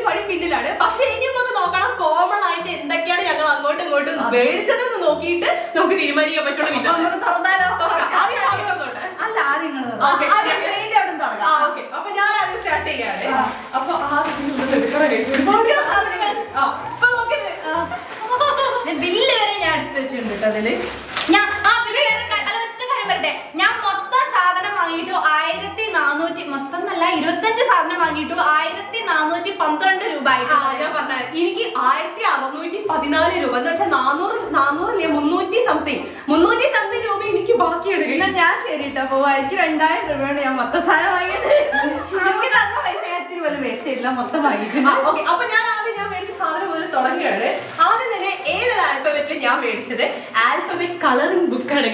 ഒരു പണി പിന്നിലാണ്. പക്ഷെ ഇനി നമുക്ക് നോക്കണം. കോമൺ ആയിട്ട് എന്തൊക്കെയാണ് ഞങ്ങൾ അങ്ങോട്ടും ഇങ്ങോട്ടും മേടിച്ചതെന്ന് നോക്കിയിട്ട് നമുക്ക് തീരുമാനിക്കാൻ പറ്റുള്ളൂ നമുക്ക് തുറന്നാലോ? അല്ല അപ്പൊ ഞാൻ സ്റ്റാർട്ട് ചെയ്യാണ്. അപ്പൊ ബില്ല് വരെ ഞാൻ എടുത്ത് വെച്ചിട്ടുണ്ട് കേട്ടോ അതിൽ ഞാൻ ആ ഒറ്റ കാര്യം പറയട്ടെ. ഞാൻ മൊത്തം സാധനം വാങ്ങിയിട്ടു നാനൂറ്റി എന്നല്ല ഇരുപത്തഞ്ച് സാധനം വാങ്ങിയിട്ടു ആയിരത്തി നാനൂറ്റി പന്ത്രണ്ട് രൂപ ആയിട്ട് ഞാൻ പറഞ്ഞ. എനിക്ക് ആയിരത്തി അറുന്നൂറ്റി പതിനാല് രൂപ. എന്ന് വെച്ചാൽ നാനൂറ് നാനൂറില്ല മുന്നൂറ്റി സംതിങ് മുന്നൂറ്റി സംതിങ് രൂപ എനിക്ക് ബാക്കി എന്നാ ഞാൻ ശരി കേട്ടോ പോവാ. എനിക്ക് രണ്ടായിരം രൂപയാണ് ഞാൻ മൊത്തം സാധനം വാങ്ങിയത്. പൈസ വേസ്റ്റ് മൊത്തം വാങ്ങിയിട്ടുണ്ട് അപ്പൊ ഞാൻ ആദ്യം ഞാൻ മേടിച്ച സാധനം മുതൽ തുടങ്ങുകയാണ് ആദ്യം തന്നെ ആൽഫബറ്റിൽ ഞാൻ മേടിച്ചത്? ആൽഫബറ്റ് കളറിംഗ് ബുക്കാണ്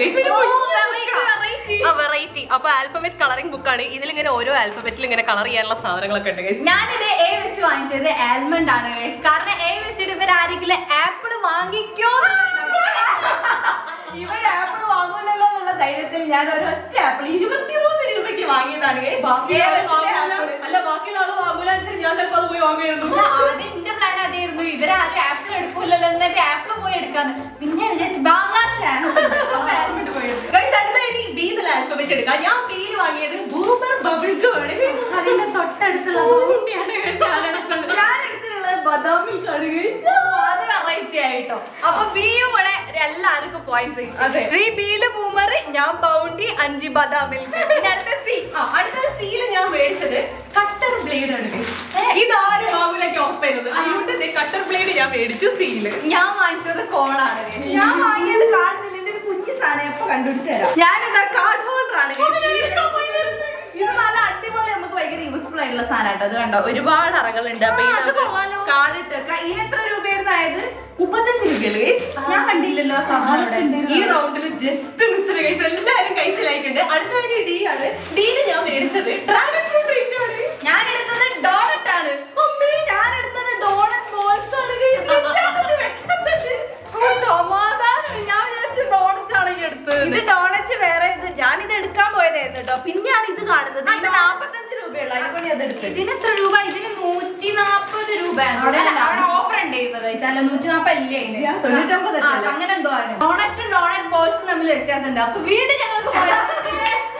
വെറൈറ്റി അപ്പൊ ആൽഫബറ്റ് കളറിംഗ് ബുക്കാണ് ഇതിലിങ്ങനെ ഓരോ ആൽഫബറ്റിൽ ഇങ്ങനെ കളർ ചെയ്യാനുള്ള സാധനങ്ങളൊക്കെ ഉണ്ട്. ഞാനിത് എ വെച്ച് വാങ്ങിച്ചത് ആൽമണ്ട് ആണ്. കാരണം എ വെച്ചിട്ട് ഇവർ ആരെങ്കിലും ആപ്പിൾ വാങ്ങിക്കോ ഇവർ ആപ്പിൾ വാങ്ങൂലല്ലോ. ധൈര്യത്തിൽ ഞാൻ ഒരൊറ്റ ആപ്പിൾ ഇരുപത്തിമൂന്ന് രൂപയ്ക്ക് വാങ്ങിയതാണ്. അല്ല ബാക്കിയുള്ള ആൾ വാങ്ങൂല വെച്ചാൽ ഞാൻ ചിലപ്പോൾ അത് പോയി വാങ്ങിയിരുന്നു ആദ്യം എന്റെ പ്ലാൻ അതായിരുന്നു. ഇവരാരും ആപ്പിൾ എടുക്കൂലല്ലോ എന്നിട്ട് ആപ്പിൾ പോയി എടുക്കാന്ന്. പിന്നെ വിചാരിച്ചു വാങ്ങാൻ ചാൻസ് അപ്പൊ അടുത്ത ആൽഫബറ്റ് എടുക്കാം. ഞാൻ ബിയിൽ വാങ്ങിയത് ബൂമർ ബബിൾ ഗം ആണ്. അതിന്റെ തൊട്ടടുത്തുള്ള ബൗണ്ടിയാണ് ഞാൻ എടുത്തത്. ഞാൻ എടുത്തിട്ടുള്ളത് ബദാം മിൽക്ക് വെറൈറ്റി ആയിട്ടോ അപ്പൊ ബി യുടെ എല്ലാവർക്കും പോയിന്റ്. ത്രീ ബിയിൽ ബൂമർ ഞാൻ ബൗണ്ടി അഞ്ച് ബദാം മിൽക്ക് അടുത്ത സി അടുത്ത സിയിൽ ഞാൻ മേടിച്ചത് കട്ടർ ബ്ലേഡ് ആണ്. ഇതാരും വാങ്ങൂലേക്ക് ഉറപ്പായിരുന്നത് അതുകൊണ്ട് കട്ടർ ബ്ലേഡ് ഞാൻ മേടിച്ചു സീൽ ഞാൻ വാങ്ങിച്ചത് കോളാണ് ഞാൻ വാങ്ങിയത് കാണുന്നില്ല എന്റെ ഒരു കുഞ്ഞു സാധനം എപ്പൊ കണ്ടുപിടിച്ചു തരാം. ഞാനിതാ കാർഡ് ഹോൾഡർ ആണ് ഇത് നല്ല ഭയങ്കര യൂസ്ഫുൾ ആയിട്ടുള്ള സാധനം അത് കണ്ടോ? ഒരുപാട് അറകളുണ്ട്. അപ്പൊ ഇട്ടൊക്കെ ഇതിന് എത്ര രൂപയായിരുന്നു ആയത്? മുപ്പത്തഞ്ച് രൂപയല്ലേ? ഞാൻ കണ്ടില്ലല്ലോ ഈ റൗണ്ടിൽ ജസ്റ്റ് മിസ് ഗൈസ് എല്ലാരും കഴിച്ചിലായിട്ടുണ്ട് അടുത്ത ഡി ആണ്. ഡിയിൽ ഞാൻ മേടിച്ചത് ഡ്രാഗൺ ഫ്രൂട്ട് ഞാൻ എടുത്തത് ഡോണറ്റ് ആണ്. അമ്മേ, ഞാൻ എടുത്തത് ഡോണറ്റ് ബോൾസ് ആണ് guys. വ്യത്യാസത്തിൽ വ്യത്യാസത്തിൽ. ഓ, സമാധാനം ഞാൻ വിചാരിച്ചു ഡോണറ്റ് ആണ് ഈ എടുത്തത്. ഇത് ഡോണറ്റ് വേറെ ഇത്. ഞാൻ ഇത് എടുക്കാൻ പോയതായിരുന്നു കേട്ടോ പിന്നെയാണ് ഇത് കാണുന്നത്. നാപ്പത്തഞ്ച് രൂപയുള്ള അതിനുവേണ്ടി അത് എടുത്തത് ഇതിന് എത്ര രൂപ? ഇതിന് നൂറ്റി നാപ്പത് രൂപ ഓഫർ ഉണ്ടായിരുന്നത്. അല്ല നൂറ്റി നാപ്പല്ലേ തൊണ്ണൂറ്റൊമ്പത്? അങ്ങനെ എന്തോ ഡോണറ്റും ഡോണറ്റ് ബോൾസ് തമ്മിൽ വ്യത്യാസമുണ്ട്. അപ്പൊ വീണ്ടും ഞങ്ങൾക്ക്.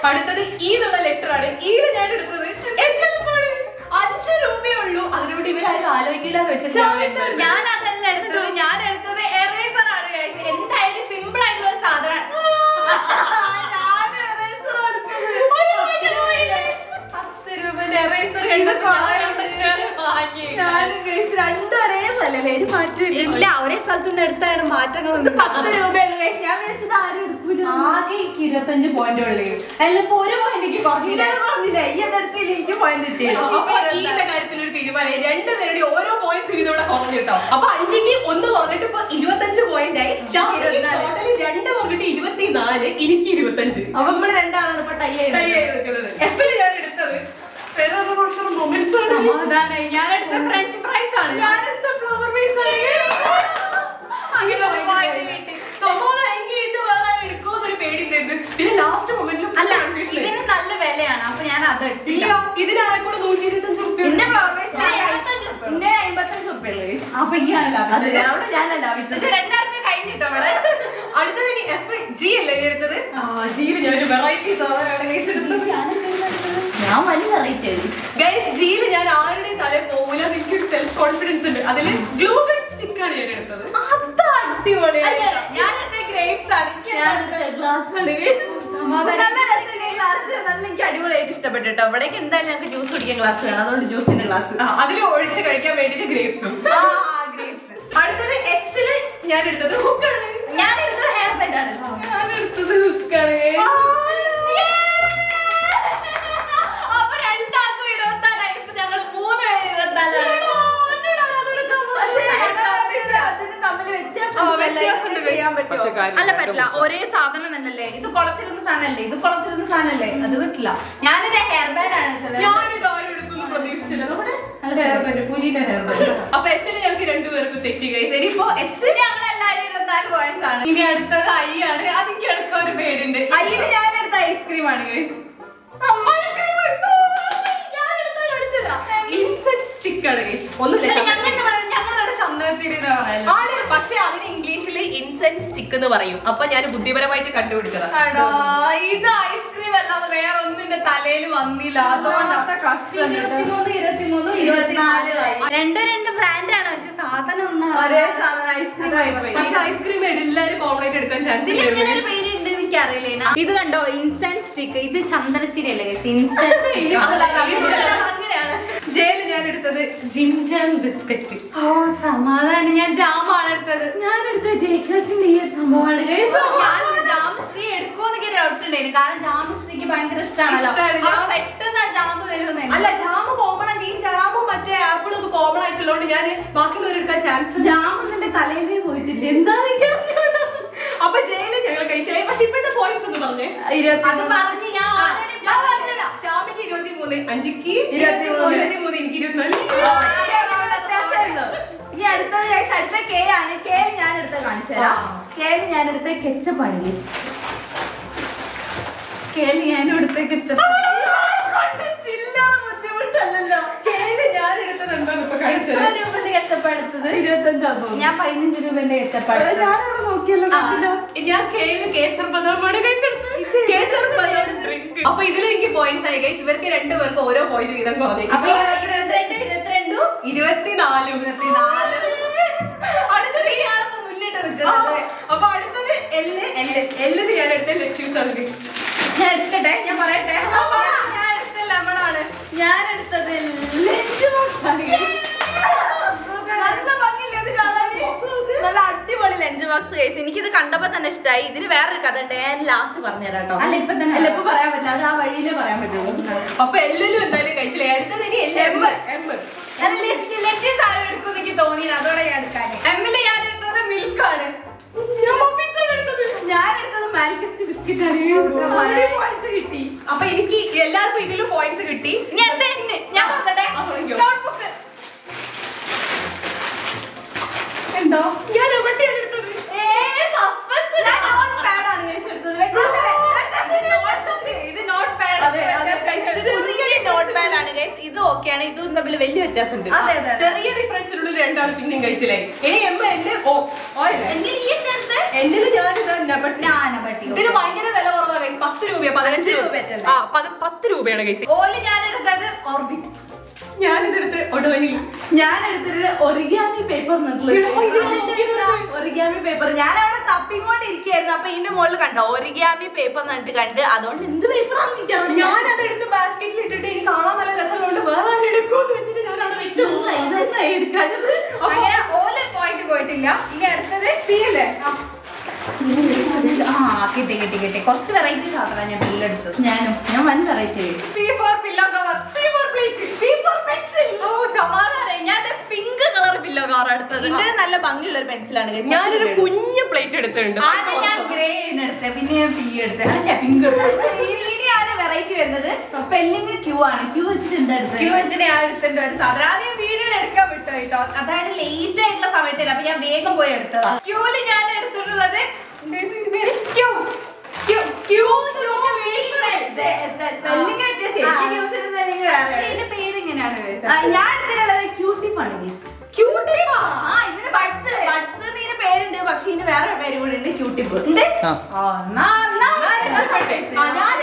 അടുത്തത് ഈ എന്നുള്ള ലെറ്റർ ആണ്. ഈ ഞാൻ എടുത്തത്. അഞ്ചു രൂപയേ ഉള്ളൂ. അതിനോട് ഇവരാരും ആലോചിക്കില്ല ഞാൻ അതല്ല എടുത്തത്. ഞാൻ എടുത്തത് എറേസർ ആണ്. എന്തായാലും സിമ്പിൾ ആയിട്ടുള്ള ഒരു സാധനം ഇല്ല ഒരേ സ്ഥലത്ത് നിന്ന് എടുത്താണ് മാറ്റങ്ങളൊന്നും പത്ത് guys. ഞാൻ വിചാരിച്ചത് ആരും എടുക്കൂല. ആകെ ഇരുപത്തഞ്ച് പോയിന്റ് ഉള്ളു. അല്ല ഒരു പോയിന്റ് കുറഞ്ഞില്ല. പറഞ്ഞില്ല? ഈ അതെടുത്തില്ല, എനിക്ക് പോയിന്റ് കിട്ടി. കാര്യത്തിൽ ഒരു തീരുമാനം. രണ്ടുപേരുടെ ഓരോ പോയിന്റ് ഇതിലൂടെ കുറഞ്ഞിട്ടോ അപ്പൊ അഞ്ചിക്ക് ഒന്ന് കുറഞ്ഞിട്ട് ഇപ്പൊ ഇരുപത്തഞ്ച് പോയിന്റ് ആയി. ഇരുപത്തിനാല്. രണ്ട് കുറഞ്ഞിട്ട് ഇരുപത്തിനാല് എനിക്ക് ഇരുപത്തഞ്ച്. അപ്പൊ നമ്മൾ രണ്ടാളാണ് ഇപ്പൊ ടൈ ആയി നിൽക്കുന്നത്. എപ്പോഴും ഞാൻ എടുത്തത് വേറെ എടുത്ത ഫ്രഞ്ച് ഫ്രൈസ് ആണ്. ഞാനെടുത്ത ഫ്ലവർ ബേസ് ആണ്. അല്ല ഇതിന് നല്ല വിലയാണ്. അപ്പൊ ഞാൻ അത് ഇല്ല എടുത്തില്ല ഇതിനാകെ കൂടെ നൂറ്റി ഇരുപത്തഞ്ച് എന്റെ റുപ്യ അമ്പത്തഞ്ച് ഉറുപ്പിയുള്ളൂ അപ്പൊ അത് അവിടെ ഞാനല്ല. പക്ഷെ രണ്ടായിരത്തി കഴിഞ്ഞിട്ടോ അവിടെ അടുത്തത് എഫ് ജി അല്ലേ എടുത്തത്? ആ ജിയിൽ ഞാൻ വെറൈറ്റി സാധനമാണ് ഞാൻ വലിയ വെറൈറ്റി ആയി ഗൈസ് ജിയിൽ ഞാൻ ആരുടെ തല പോകില്ല എനിക്ക് സെൽഫ് കോൺഫിഡൻസ് ഉണ്ട്. അതിൽ ഗ്ലൂബൻ സ്റ്റിക്ക് ആണ് ഞാൻ എടുത്തത്. അത് അടിപൊളിയാണ് ഞാൻ ഗ്രേപ്സ്. നല്ല എനിക്ക് അടിപൊളിയായിട്ട് ഇഷ്ടപ്പെട്ടു കേട്ടോ അവിടേക്ക് എന്തായാലും ഞങ്ങൾക്ക് ജ്യൂസ് കുടിക്കാൻ ഗ്ലാസ് വേണം. അതുകൊണ്ട് ജ്യൂസിന്റെ ഗ്ലാസ് അതിൽ ഒഴിച്ച് കഴിക്കാൻ വേണ്ടിട്ട് ഗ്രേപ്സും ഗ്രേപ്സ് അടുത്തത് എച്ചിൽ ഞാൻ എടുത്തത് ഹുക്കാണ് ഞാൻ എടുത്തത് ഹെയർ ബാൻഡ് ആണ്. ഞാൻ എടുത്തത് ഹുക്കാണ് അല്ല പറ്റില്ല. ഒരേ സാധനം തന്നെയല്ലേ? ഇത് കുളത്തിരുന്ന സാധനല്ലേ? ഇത് കുളത്തിരുന്ന സാധനല്ലേ? അത് പറ്റില്ല. ഞാനിത് ഹെയർ ബാൻഡ് ആണ് നമ്മുടെ ഹെയർ ബാൻഡ് ഹെയർ ബാൻഡ് തെറ്റി എച്ച് ഇനി അടുത്തത് ഐ ആണ്. ഒരു ഞാൻ എടുത്ത ഐസ്ക്രീം ഞങ്ങളുടെ ചന്ദനത്തിരി പക്ഷെ അതിന് ഇംഗ്ലീഷിൽ ഇൻസെന്റ് സ്റ്റിക്ക് എന്ന് പറയും. അപ്പൊ ഞാൻ ബുദ്ധിപരമായിട്ട് കണ്ടുപിടിച്ചത്. ഇത് ഐസ്ക്രീം അല്ലാതെ വേറെ ഒന്നിന്റെ തലയിൽ വന്നില്ല. അതുകൊണ്ടാണ് രണ്ട് രണ്ട് ബ്രാൻഡാണ് പക്ഷെ സാധനം ഒന്നും ഒരേ സാധനം ഐസ്ക്രീം പക്ഷെ ഐസ്ക്രീം എല്ലാരും കോംപ്ലൈന്റ് എടുക്കാൻ ചാൻസ് പേരുണ്ട് എനിക്ക് അറിയില്ല ഇത് കണ്ടോ? ഇൻസെൻസ് സ്റ്റിക്ക് ഇത് ചന്ദനത്തിനല്ലേ ഇൻസെൻസ് ഞാൻ എടുത്തത് ബിസ്ക്കറ്റ് ഓ സമാധാനം. ഞാൻ ജാമാണ് എടുത്തത്. ഞാൻ എടുത്ത ജേക്കേഴ്സിന്റെ ഈ സംഭവമാണ്. ജാമശ്രീ എടുക്കുമെന്നൊക്കെ ഡൗട്ട് ഉണ്ടായിരുന്നു കാരണം ജാമശ്രീക്ക് ഭയങ്കര ഇഷ്ടമാണല്ലോ പെട്ടെന്ന് ആ ജാമ് വരുമെന്ന് അല്ല ജാമ് കോമൺ ആക്കി ഈ ജാമും മറ്റേ ആപ്പിളും ഒക്കെ കോമൺ ആയിട്ടുള്ളതുകൊണ്ട് ഞാൻ ബാക്കിയുള്ളവരെടുക്കാൻ ചാൻസ് ജാമിന്റെ തലയിലേ പോയിട്ടില്ല. എന്താ അപ്പൊ ജയിലിൽ ഞങ്ങൾ കഴിച്ചില്ലേ പക്ഷെ ഇപ്പോഴത്തെ പോയിന്റ്സ് ഒന്ന് പറഞ്ഞേ. അത് പറഞ്ഞ് ഞാൻ already പറഞ്ഞുതരാം. ഇരുപത്തി മൂന്ന് അഞ്ചിക്ക് ഇരുപത്തിമൂന്ന്. ഇരുപത്തിമൂന്ന് എനിക്ക് ഇരുപത്തിനാല് ഇനി അടുത്തത് guys, അടുത്ത കെ ആണ്. കെ ഞാൻ എടുത്ത കാണിച്ചു തരാം. കെ ഞാൻ എടുത്ത കെച്ചപ്പാണ് guys. കേളി ഞാൻ ചില്ലറ ഞാൻ എടുത്തത് എന്താണ് ഇപ്പൊ എത്ര കാണിച്ചത് രൂപന്റെ കെച്ചപ്പ് എടുത്തത് ഇരുപത്തഞ്ചാന്ന് തോന്നുന്നു ഞാൻ പതിനഞ്ച് രൂപന്റെ കെച്ചപ്പ് എടുത്തത് ഞാനവിടെ നോക്കിയല്ലോ കണ്ടില്ല. ഞാൻ കേസർ ബദാമാണ് കഴിച്ചെടുത്തത്. കേസർ ബദാം ഡ്രിങ്ക് അപ്പൊ ഇതിലേക്ക് പോയിന്റ്സ് ആയി. ഗൈസ് ഇവർക്ക് രണ്ടുപേർക്ക് ഓരോ പോയിന്റ് വീതം കുറഞ്ഞു അപ്പൊ ഇരുപത്തിരണ്ട് ഇരുപത്തിരണ്ടും? ഇരുപത്തിനാലും. ഇരുപത്തിനാലും. അടുത്തത് ഇയാളിപ്പോ മുന്നിട്ട് ആ, നിൽക്കുന്നത് അപ്പൊ അടുത്തത് എല്ല് എല്ല്. ഞാൻ എടുത്ത ലെറ്റ്യൂസ് ആണ്. ഞാൻ എടുക്കട്ടെ? ഞാൻ പറയട്ടെ? ലെമണാണ് ഞാൻ എടുത്തത്. നല്ല അടിപൊളി ലഞ്ച് ബോക്സ് കേസ് എനിക്കിത് കണ്ടപ്പോ തന്നെ ഇഷ്ടമായി ഇതിന് വേറൊരു കഥ ഉണ്ട്. ഞാൻ ലാസ്റ്റ് പറഞ്ഞുതരാം കേട്ടോ. അല്ല ഇപ്പൊ തന്നെ അല്ല ഇപ്പൊ പറയാൻ പറ്റില്ല. അത് ആ വഴിയിലേ പറയാൻ പറ്റുള്ളൂ. അപ്പൊ എല്ലാരും എന്തായാലും കഴിച്ചില്ലേ? അടുത്തത് ഇനി എം. എം. ലെറ്റീസ് ആരും എടുക്കും എനിക്ക് തോന്നി അതോടെ ഞാൻ എടുക്കാൻ എമ്മിൽ ഞാൻ എടുത്തത് മിൽക്കാണ് ഞാൻ എടുത്തത് മാലിക്കസ്റ്റ് ബിസ്ക്കറ്റ് ആണ്. കിട്ടി. അപ്പൊ എനിക്ക് എല്ലാവർക്കും ഇതിലും പോയിന്റ്സ് കിട്ടി. ഞാൻ നോട്ട്ബുക്ക് എന്തോ? ഞാൻ എവിടെയാണ് എടുത്തത്? ഇത് ഓക്കെയാണ് ഇതും തമ്മിൽ വലിയ വ്യത്യാസമുണ്ട്. ചെറിയ ഡിഫറൻസിലുള്ള രണ്ടാൾ പിന്നെയും കഴിച്ചില്ലേ? ഇനി എം എൻ ഓ ഓയല്ലേ എന്റെ ഇതിന് ഭയങ്കര വില കുറവാണ് പത്ത് രൂപ പതിനഞ്ച് രൂപ. രൂപയാണ് ഗൈസ്. ഓൽ ഞാൻ എടുത്തത് ഓർബിറ്റ്. ഞാനിതെടുത്ത് ഒടുവനിൽ ഞാൻ എടുത്തിട്ട് ഒറിഗാമി പേപ്പർ ഒറിഗാമി പേപ്പർ. ഞാൻ അവിടെ തപ്പിക്കൊണ്ടിരിക്കുകയായിരുന്നു. അപ്പൊ ഇതിന്റെ മുകളിൽ കണ്ടോ? ഒറിഗാമി പേപ്പർ എന്നിട്ട് കണ്ട് അതുകൊണ്ട് എന്ത് പേപ്പറാണ് ഞാൻ ഞാനത് എടുത്ത് ബാസ്ക്കറ്റിൽ ഇട്ടിട്ട് എനിക്ക് കാണാൻ നല്ല രസമുള്ളതുകൊണ്ട് വേറെ ആരും എടുക്കുമെന്ന് വെച്ചിട്ട് ഞാൻ അവിടെ വെച്ചു അങ്ങനെ ഓല പോയിട്ട് പോയിട്ടില്ല. ഇനി അടുത്തത് തീയല്ലേ ആ കിട്ടി കിട്ടി കിട്ടി. കുറച്ച് വെറൈറ്റി സാധനം ഞാൻ ബില്ലെടുത്തത് ഞാനും. ഞാൻ വൻ വെറൈറ്റി ഓ സമാധാനം ഞാൻ പിങ്ക് കളർ പില്ലോ കവർ എടുത്തത്. ഇതിന് നല്ല ഭംഗിയുള്ള ഒരു പെൻസിലാണ്. ഞാനൊരു കുഞ്ഞു പ്ലേറ്റ് എടുത്തിട്ടുണ്ട്. ആദ്യം ഞാൻ ഗ്രേ എടുത്ത് പിന്നെ ഞാൻ പി എടുത്ത് അല്ല പിങ്ക് ഇനിയാണ് വെറൈറ്റി വരുന്നത്. സ്പെല്ലിംഗ് ക്യൂ ആണ്. ക്യൂ വെച്ചിട്ട് എന്താ എടുത്തത്? ക്യൂ വെച്ചിട്ട് ഞാൻ എടുത്തിട്ടുണ്ട് ഒരു സാധനം. ആദ്യം കേട്ടോ അതായത് ലേറ്റ് ആയിട്ടുള്ള സമയത്തിന് അപ്പൊ ഞാൻ വേഗം പോയി എടുത്തതാ. ക്യൂൽ ഞാൻ എടുത്തിട്ടുള്ളത്. ഇതിന്റെ പേര് ഇങ്ങനെയാണ് ഞാൻ എടുത്തിട്ടുള്ളത് ഇതിന് ബഡ്സ് ബഡ്സ് ഇതിന് പേരുണ്ട് പക്ഷെ ഇതിന് വേറെ പേര് കൂടെ ഉണ്ട് ക്യൂട്ടിപ്പ് ഉണ്ട്? ആ. ആ, എന്നാ, എന്നാ, എന്നാ ആ, ഞാൻ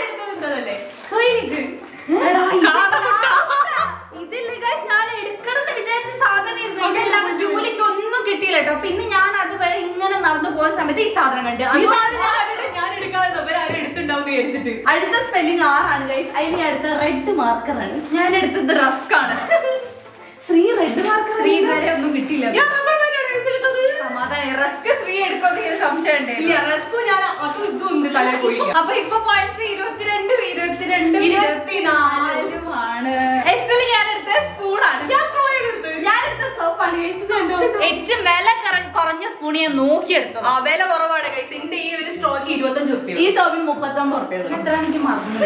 ഇതില്ല ഞാൻ എടുക്കണമെന്ന് വിചാരിച്ച സാധനമായിരുന്നു. ഇതെല്ലാം ജോലിക്ക് ഒന്നും കിട്ടിയില്ല കേട്ടോ. പിന്നെ ഞാൻ അത് അതുവരെ ഇങ്ങനെ നടന്നു പോകുന്ന സമയത്ത് ഈ സാധനം കണ്ട്. സാധനം അടുത്ത സ്പെല്ലിംഗ് ആറാണ് ഗൈസ് അതിന് അടുത്ത റെഡ് മാർക്കർ ആണ്. ഞാൻ എടുത്തത് റസ്ക് ആണ്. ശ്രീ റെഡ് മാർക്കർ ശ്രീ വരെ ഒന്നും കിട്ടിയില്ല. റസ്ക് ശ്രീ സംശയം അപ്പൊ ഇപ്പൊ പോയിന്റ് ഇരുപത്തിരണ്ടും ഇരുപത്തിരണ്ടും ഇരുപത്തിനാലുമാണ് ഏറ്റവും വില കറ- കുറഞ്ഞ സ്പൂൺ ഞാൻ നോക്കിയെടുത്തത്. ആ വില കുറവാണ് ഗൈസ് എന്റെ ഈ ഒരു സ്ട്രോക്ക് ഇരുപത്തഞ്ച് റുപ്യ ഈ സോപ്പിന് മുപ്പത്തൊമ്പത് റുപ്യ എത്ര എനിക്ക് മറന്നു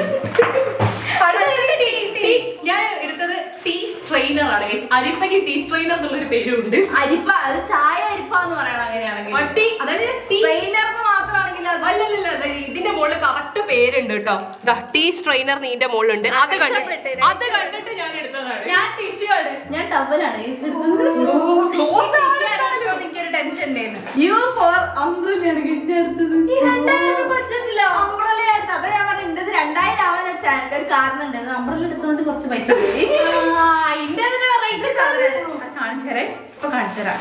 ഞാൻ എടുത്തത് ടീ സ്ട്രെയിനർ ആണ് ഗൈസ് അരിപ്പയ്ക്ക് ടീ സ്ട്രെയിനർ എന്നുള്ളൊരു പേരുണ്ട്. അരിപ്പ അത് ചായ അരിപ്പ എന്ന് പറയണം അങ്ങനെയാണെങ്കിൽ വട്ടി അതായത് ടീ അത് അല്ലല്ല ഇതിന്റെ മുകളിൽ കറക്റ്റ് പേരുണ്ട് കേട്ടോ. ടീ സ്ട്രെയിനർ നീന്റെ മുകളിലുണ്ട് അത് കണ്ടിട്ട് അത് കണ്ടിട്ട് ഞാൻ എടുത്തതാണ്. ഞാൻ ടിഷ്യൂ ആണ്. ഞാൻ ടവലാണ് എനിക്കൊരു ടെൻഷൻ ഉണ്ടായിരുന്നു. യു ഫോർ ഗൈസ് എടുത്തത്. ഈ രണ്ടായിരം രൂപ ബഡ്ജറ്റിലോ അംബ്രല്ല എടുത്തത്. അതാ ഞാൻ പറഞ്ഞത്. എന്റെ രണ്ടായിരം ആവാൻ ഒരു കാരണം ഉണ്ട്. അംബ്രല്ല എടുത്തോണ്ട് കുറച്ച് പൈസ ആ, ഇന്റെ സാധനം? കാണിച്ചേരെ ഇപ്പൊ കാണിച്ചരാ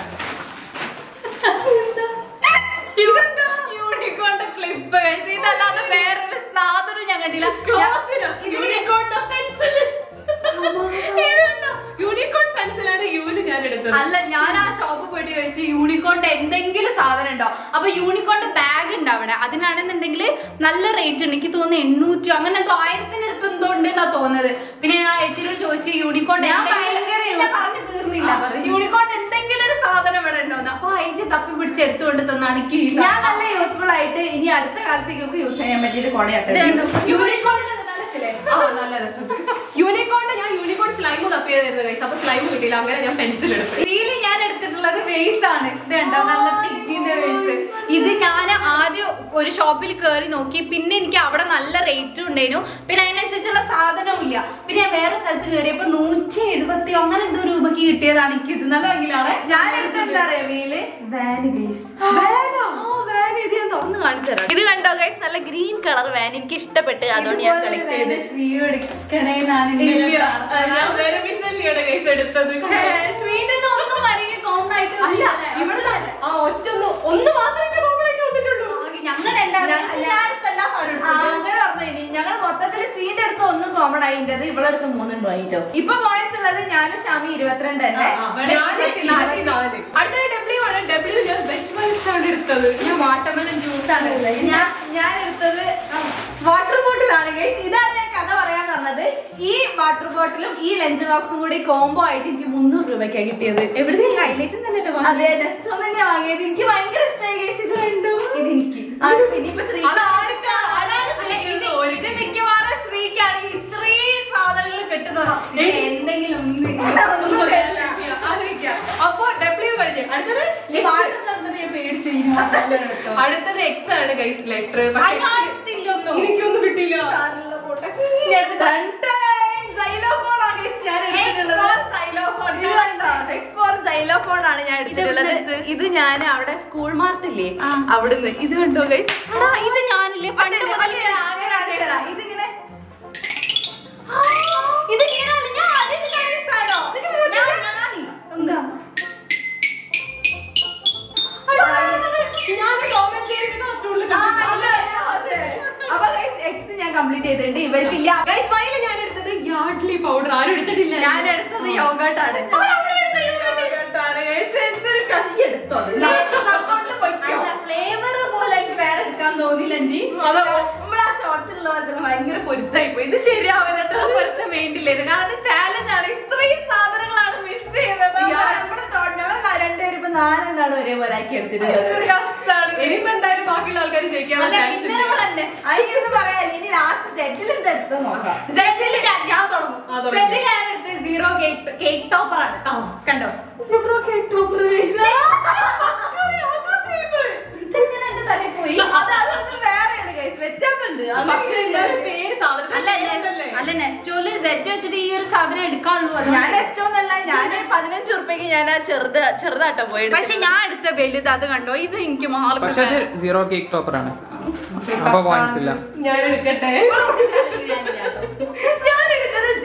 യൂണിക്കോണിന്റെ ക്ലിപ്പ് ഇതല്ലാതെ വേറൊരു സാധനം ഞാൻ കണ്ടില്ല. യൂണിക്കോൺ യൂണിക്കോൺ പെൻസിലാണ് യൂന് ഞാൻ എടുത്തത്. അല്ല ഞാൻ ആ ഷോപ്പ് പോയിട്ട് ചോദിച്ചു യൂണിക്കോണിന്റെ എന്തെങ്കിലും സാധനം ഉണ്ടോ? അപ്പൊ യൂണിക്കോണിന്റെ ബാഗ് ഉണ്ട് അവിടെ. അതിനാണെന്നുണ്ടെങ്കിൽ നല്ല റേറ്റ് ഉണ്ട്. എനിക്ക് തോന്നുന്നു എണ്ണൂറ്റോ അങ്ങനെ എന്തോ ആയിരത്തിന് അടുത്ത് എന്തോ ഉണ്ട് എന്നാ തോന്നുന്നത്. പിന്നെ ഞാൻ ചേച്ചിയോട് ചോദിച്ചു യൂണിക്കോണിന്റെ ഞാൻ എന്തെങ്കിലും- പറഞ്ഞു തീർന്നില്ല. യൂണിക്കോണിന്റെ എന്തെങ്കിലും സാധനം ഇവിടെ ഉണ്ടോന്ന് അപ്പൊ അയച്ച് തപ്പി പിടിച്ച് എടുത്തുകൊണ്ട് തന്നാണ് ഞാൻ. നല്ല യൂസ്ഫുൾ ആയിട്ട് ഇനി അടുത്ത കാലത്തേക്ക് നമുക്ക് യൂസ് ചെയ്യാൻ പറ്റിയിട്ട് കൊടയാട്ടെ യൂണിക്കോണിന്റെ നല്ല. യൂണിക്കോണിന്റെ ഞാൻ യൂണിക്കോൺ സ്ലൈം തപ്പിയതായിരുന്നു ഗൈസ് അപ്പൊ സ്ലൈം കിട്ടിയില്ല. അങ്ങനെ ഞാൻ പെൻസിൽ എടുത്തു. റീൽ ഞാൻ എടുത്തിട്ടുള്ളത് വേസ്റ്റ് ആണ്. ഇത് നല്ല പിങ്കിന്റെ വേസ്റ്റ് ഇത് ഞാൻ ആദ്യം ഒരു ഷോപ്പിൽ കയറി നോക്കി. പിന്നെ എനിക്ക് അവിടെ നല്ല റേറ്റും ഉണ്ടായിരുന്നു. പിന്നെ അതിനനുസരിച്ചുള്ള സാധനവും ഇല്ല. പിന്നെ ഞാൻ വേറെ സ്ഥലത്ത് കയറിയപ്പോ നൂറ്റി എഴുപത്തി അങ്ങനെ എന്തോ രൂപക്ക് കിട്ടിയതാണ് എനിക്ക് ഇത്. നല്ല ഭംഗിയിലാണ്. ഞാൻ വാന് ഗൈസ് ഇത് ഞാൻ തുറന്ന് കാണിച്ചു തരാം. ഇത് കണ്ടോ ഗൈസ് നല്ല ഗ്രീൻ കളർ വാൻ എനിക്ക് ഇഷ്ടപ്പെട്ട് അതുകൊണ്ട് ഞാൻ സെലക്ട് ചെയ്ത്. ശ്രീ എടുക്കണേന്നാണ് ഒന്നും മാത്രമേ കോമൺ ആയിട്ട് വന്നിട്ടുള്ളൂ. ഞങ്ങൾ ഞങ്ങൾ മൊത്തത്തിൽ ശ്രീന്റെ അടുത്ത് ഒന്നും കോമൺ ആയിട്ടത് ഇവളടുത്ത് മൂന്നുണ്ടോ ആയിട്ടോ ഇപ്പൊ പോയിന്റ്സ് ഉള്ളത് ഞാനും ഷാമി ഇരുപത്തിരണ്ട് ഡബ്ല്യു ആണ്. ഡബ്ല്യു ഞാൻ ബെസ്റ്റ് ആണ് എടുത്തത്. ഞാൻ വാട്ടർമെലൻ ജ്യൂസ് ആണ്. ഞാൻ ഞാൻ എടുത്തത് വാട്ടർ ബോട്ടിലാണ് ഗൈസ് ഇതാണ് കഥ പറയാൻ പറഞ്ഞത് ഈ വാട്ടർ ബോട്ടിലും ഈ ലഞ്ച് ബോക്സും കൂടി കോംബോ ആയിട്ട് എനിക്ക് മുന്നൂറ് രൂപയ്ക്കാണ് കിട്ടിയത്. തന്നെയല്ലേ? അതെ നെക്സ്റ്റ് തന്നെ വാങ്ങിയത്? എനിക്ക് ഭയങ്കര ഇഷ്ടമായി കേസ് ഇത് കണ്ടു. ഇനിയിപ്പോ ശ്രീ ഇത് മിക്കവാറും ശ്രീക്കാണ്. ഇത്രയും സാധനങ്ങൾ കിട്ടുന്നത് എന്തെങ്കിലും അപ്പൊ ഡബ്ല്യൂ കഴിഞ്ഞു അടുത്തത്. അടുത്തത് എക്സ് ആണ് ഗൈസ് ലെറ്റർ. എനിക്കൊന്നും കിട്ടിയില്ല. guys ഞാൻ എടുത്തിട്ടുള്ളത്. ഇത് കണ്ടോ? X4 xylophone ആണ് ഞാൻ എടുത്തിട്ടുള്ളത്. ഇത് ഞാൻ അവിടെ സ്കൂൾ മാർട്ടില്ലേ. അവിടുന്ന്. ഇത് കണ്ടോ ഗൈസ് ഇത് ഞാനില്ലേ പണ്ട് ആഗ്രഹം ഇത് ഞാൻ ആദ്യമായിട്ട് കാണുന്ന സാധനം. ഞാൻ കംപ്ലീറ്റ് ചെയ്തിട്ടുണ്ട്. ഇവർക്കില്ല. ഗൈസ് ഞാൻ എടുത്തത് യാഡ്ലി പൗഡർ ആരും എടുത്തിട്ടില്ല. ഞാൻ എടുത്തത്. ഫ്ലേവർ അഞ്ചി. അത് നമ്മളാ ഷോർട്സിലുള്ള പോലെ തന്നെ ഭയങ്കര പൊരുത്തായി പോയി ഇത് ശരിയാവില്ല. പൊരുത്തം വേണ്ടില്ലായിരുന്നു കാരണം ചാലഞ്ച് ആണ്. ഇത്രയും സാധനങ്ങളാണ് മിസ് ചെയ്യുന്നത്. ഞാൻ നമ്മുടെ തോ- ഞങ്ങൾ ന- രണ്ടുപേരും ഇപ്പൊ നാലെണ്ണാണ് ഒരേപോലെ ആക്കി എടുത്തിട്ടുള്ളത്. ഒരു ഇനിയിപ്പോ എന്തായാലും ബാക്കിയുള്ള ആൾക്കാർ ജയിക്കാൻ ഇനി ലാസ്റ്റ് ജഡ്ജിൽ എന്താ എടുത്തത് നോക്കാം. ഞാൻ തുടങ്ങും. ആ, ഞാൻ എടുത്ത് സീറോ കേക്ക് ടോപ്പർ ആണ്. കണ്ടോ? കേക്ക് ടോപ്പർ പേര് പോയി അല്ല അല്ല നെസ്റ്റോൽ സെറ്റ് വെച്ചിട്ട് ഈ ഒരു സാധനം എടുക്കാനുള്ളൂ ഞാൻ നെസ്റ്റോ എന്നല്ല ഞാൻ പതിനഞ്ച് ഉറുപ്പ്യക്ക് ഞാൻ ആ ചെറുത് ചെറുതാട്ടോ പോയി പക്ഷെ ഞാൻ എടുത്ത വലുത് അത് കണ്ടോ? ഇത് എനിക്ക് സീറോ കേക്ക് ടോപ്പർ ആണ്. അപ്പൊ പോയിന്റ്സ് ഞാൻ എടുക്കട്ടെ?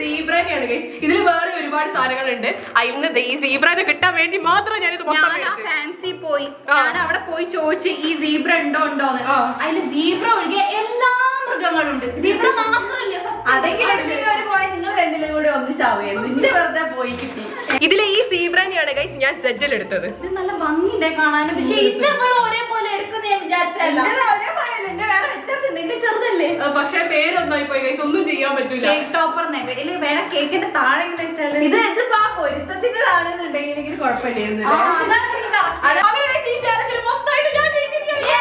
സീബ്രനെയാണ് ഗൈസ് ഇതിൽ വേറെ ഒരുപാട് സാധനങ്ങളുണ്ട്. അതിൽ നിന്ന് ഈ സീബ്രനെ കിട്ടാൻ വേണ്ടി മാത്രം ഞാൻ ഇത് ഫാൻസി പോയി. ഞാൻ അവിടെ പോയി ചോദിച്ചു ഈ സീബ്ര ഉണ്ടോ ഉണ്ടോ അതിൽ അതിൽ സീബ്ര ഒഴികെ എല്ലാ മൃഗങ്ങളുണ്ട്. സീബ്ര മാത്രമല്ല ഇതിൽ അതെങ്കിലും ഒരു പോയി നിങ്ങൾ രണ്ടിലും കൂടി ഒന്നിച്ചാവുകയായിരുന്നു നിന്റെ വെറുതെ പോയി കിട്ടി. ഇതിലെ ഈ സീബ്രാണ് ഗൈസ് ഞാൻ സെറ്റിൽ എടുത്തത്. ഇത് നല്ല ഭംഗിയുണ്ട് കാണാൻ പക്ഷെ ഇത് നമ്മൾ ഒരേപോലെ എടുക്കുന്ന ഞാൻ വിചാരിച്ചല്ല ചെറുതല്ലേ? പക്ഷെ പേരൊന്നായി പോയി ഗൈസ് ഒന്നും ചെയ്യാൻ പറ്റൂല. ഇല്ല വേണം കേക്കിന്റെ താഴെ എങ്ങനെ വെച്ചാൽ ഇത് ഇതിപ്പോ ആ എനിക്ക് കുഴപ്പമില്ലായിരുന്നു. ആ, അതാണ് എനിക്ക്. Yay!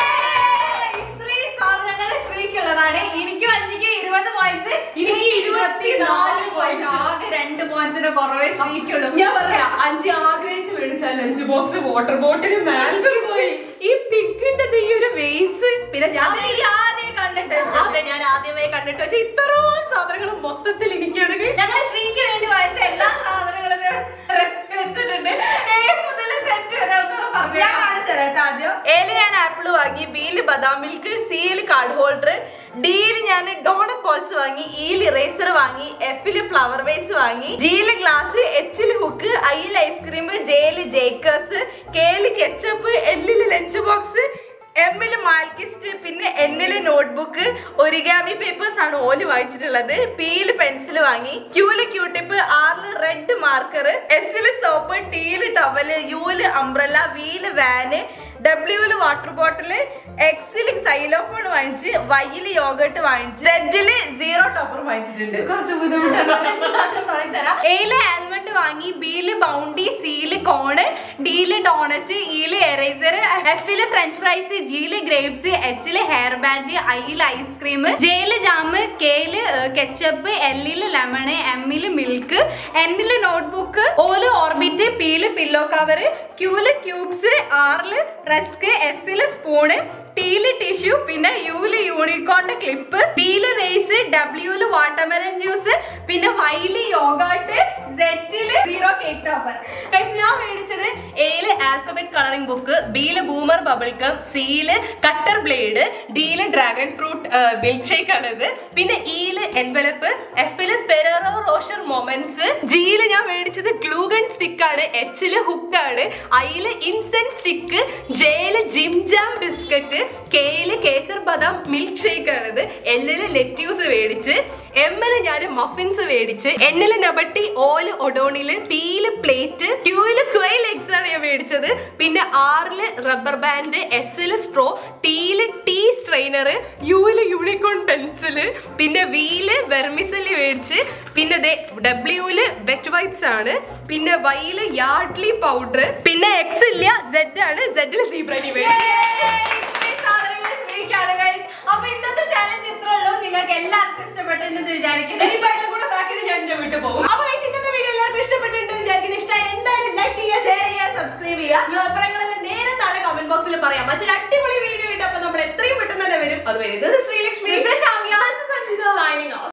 ഇത്രയും സാധനങ്ങളുടെ ശ്രീക്കുള്ളതാണ് എനിക്കും അഞ്ചിക്ക് ഇരുപത് പോയിന്റ്സ് എനിക്ക് ഇരുപത്തിനാല് പോയിന്റ്സ് ആകെ രണ്ട് പോയിന്റ്സിന്റെ കുറവേ ശ്രീക്കുള്ളൂ ഞാൻ പറയാം അഞ്ച് ആഗ്രഹിച്ച് മേടിച്ച ലഞ്ച് ബോക്സ് വാട്ടർ ബോട്ടിൽ മാൽക്കും പോയി ഈ പിക്കിന്റെ ഈ ഒരു വേസ് പിന്നെ ഞാൻ കണ്ടിട്ട് അതെ ഞാൻ ആദ്യമായി കണ്ടിട്ട് വെച്ച ഇത്രയും സാധനങ്ങൾ മൊത്തത്തിൽ എനിക്കാണ്. ഞങ്ങൾ ശ്രീക്ക് വേണ്ടി വായിച്ച എല്ലാ സാധനങ്ങളും വെച്ചിട്ടുണ്ട്. ഞാൻ കാണിച്ചു എയിൽ ഞാൻ ആപ്പിൾ വാങ്ങി ബിയിൽ ബദാം മിൽക്ക് സിയിൽ കാർഡ് ഹോൾഡർ ഡിയിൽ ഞാൻ ഡോണറ്റ് ബോൾസ് വാങ്ങി ഇയിൽ ഇറേസർ വാങ്ങി എഫിൽ ഫ്ലവർ വേസ് വാങ്ങി ജിയിൽ ഗ്ലാസ് എച്ചിൽ ഹുക്ക് ഐയിൽ ഐസ്ക്രീം ജെയിൽ ജേക്കേഴ്സ് കെയിൽ കെച്ചപ്പ് എല്ലിൽ ലഞ്ച് ബോക്സ് എമ്മിൽ മാൽക്കിസ്റ്റ് പിന്നെ എന്നിൽ നോട്ട്ബുക്ക് ഒരിഗാമി പേപ്പേഴ്സ് ആണ് ഓൽ വാങ്ങിച്ചിട്ടുള്ളത് പിയിൽ പെൻസിൽ വാങ്ങി. ക്യൂൽ ക്യൂട്ടിപ്പ് ആറിൽ റെഡ് മാർക്കർ എസിൽ സോപ്പ് ടിയിൽ ടവൽ യുൽ അംബ്രല്ല വിയിൽ വാന് ഡബ്ല്യൂൽ വാട്ടർ ബോട്ടിൽ എക്സിൽ സൈലോഫോൺ വാങ്ങിച്ച് വൈയിൽ യോഗട്ട് വാങ്ങിച്ച് റെഡിൽ സീറോ ടോപ്പർ വാങ്ങിച്ചിട്ടുണ്ട്. കുറച്ച് ബുദ്ധിമുട്ടാണ്. എയിൽ ആൽമണ്ട് വാങ്ങി ബിയിൽ ബൗണ്ടി സിയിൽ കോണ് ഡിയിൽ ഡോണറ്റ് ഇയിൽ എറേസർ എഫിൽ ഫ്രഞ്ച് ഫ്രൈസ് ജിയിൽ ഗ്രേപ്സ് എച്ചിൽ ഹെയർ ബാൻഡ് ഐയിൽ ഐസ്ക്രീം ജെയിൽ ജാമ് കെയിൽ കെച്ചപ്പ് എല്ലിൽ ലെമണ് എമ്മിൽ മിൽക്ക് എന്നിൽ നോട്ട്ബുക്ക് ഓൽ ഓർബിറ്റ് പിയിൽ പില്ലോ കവർ ക്യൂൽ ക്യൂബ്സ് ആറിൽ റസ്ക് എസിൽ സ്പൂണ് ടീൽ ടിഷ്യൂ പിന്നെ യൂൽ യൂണിക്കോണിന്റെ ക്ലിപ്പ് ബിയിൽ വേസ് ഡബ്ല്യൂൽ വാട്ടർമെലൻ ജ്യൂസ് പിന്നെ വൈൽ യോഗാട്ട് സെറ്റിൽ സീറോ കേക്ക് ടോപ്പർ ഞാൻ മേടിച്ചത് എയിൽ ആൽഫബറ്റ് കളറിംഗ് ബുക്ക് ബിയിൽ ബൂമർ ബബിൾ കം സിയിൽ കട്ടർ ബ്ലേഡ് ഡിയിൽ ഡ്രാഗൺ ഫ്രൂട്ട് മിൽക്ക് ഷേക്ക് ആണിത്. പിന്നെ ഇയിൽ എൻവലപ്പ് എഫിൽ ഫെറോ റോഷർ മൊമെന്റ്സ് ജിയിൽ ഞാൻ മേടിച്ചത് ഗ്ലൂഗൺ സ്റ്റിക്ക് ആണ് എച്ചിൽ ഹുക്ക് ആണ് ഐയിൽ ഇൻസെന്റ് സ്റ്റിക്ക് ജെയിൽ ജിം ജാം ബിസ്ക്കറ്റ് കെയിൽ കേസർ ബദാം മിൽക്ക് ഷേക്ക് ആണിത്. എല്ലിൽ ലെറ്റ്യൂസ് മേടിച്ച് എമ്മിൽ ഞാൻ മഫിൻസ് മേടിച്ച് എന്നിൽ നബട്ടി ഓൽ ഒഡോണിൽ പിയിൽ പ്ലേറ്റ് ക്യൂയിൽ ക്വയിൽ എഗ്സ് ആണ് ഞാൻ മേടിച്ചത് പിന്നെ ആറിൽ റബ്ബർ ബാൻഡ് എസിൽ സ്ട്രോ ടീയിൽ ടീ സ്ട്രെയിനർ യുയിൽ യൂണിക്കോൺ പെൻസിൽ പിന്നെ വിയിൽ വെർമിസൽ മേടിച്ച് പിന്നെ ഡബ്ല്യൂൽ വെറ്റ് വൈപ്സ് ആണ് പിന്നെ വൈയിൽ യാർഡ്ലി പൗഡർ പിന്നെ എക്സ് ഇല്ല സെഡ് ആണ് സെഡിൽ സീബ്രനി മേടിച്ചു അപ്പൊ ഇന്നത്തെ ചാലഞ്ച് ഇത്ര ഉള്ളൂ. നിങ്ങൾക്ക് എല്ലാവർക്കും ഇഷ്ടപ്പെട്ടിട്ടുണ്ടെന്ന് വിചാരിക്കുന്നു. ഇനിയിപ്പോ അതിന്റെ കൂടെ back ഞാൻ എന്റെ വീട്ടിൽ പോകും. അപ്പൊ ഇന്നത്തെ വീഡിയോ എല്ലാവർക്കും ഇഷ്ടപ്പെട്ടിട്ടുണ്ട്. ഇഷ്ടമായി എന്തായാലും ലൈക്ക് ചെയ്യുക ഷെയർ ചെയ്യുക സബ്സ്ക്രൈബ് ചെയ്യുക. നിങ്ങളുടെ അഭിപ്രായങ്ങളെല്ലാം നേരെ താഴെ കമന്റ് ബോക്സിൽ പറയാം. മറ്റൊരു അടിപൊളി വീഡിയോ ഇട്ട് അപ്പൊ നമ്മൾ എത്രയും പെട്ടെന്ന് തന്നെ വരും. അതുവരെ ഇത് ശ്രീലക്ഷ്മി. സൈനിങ്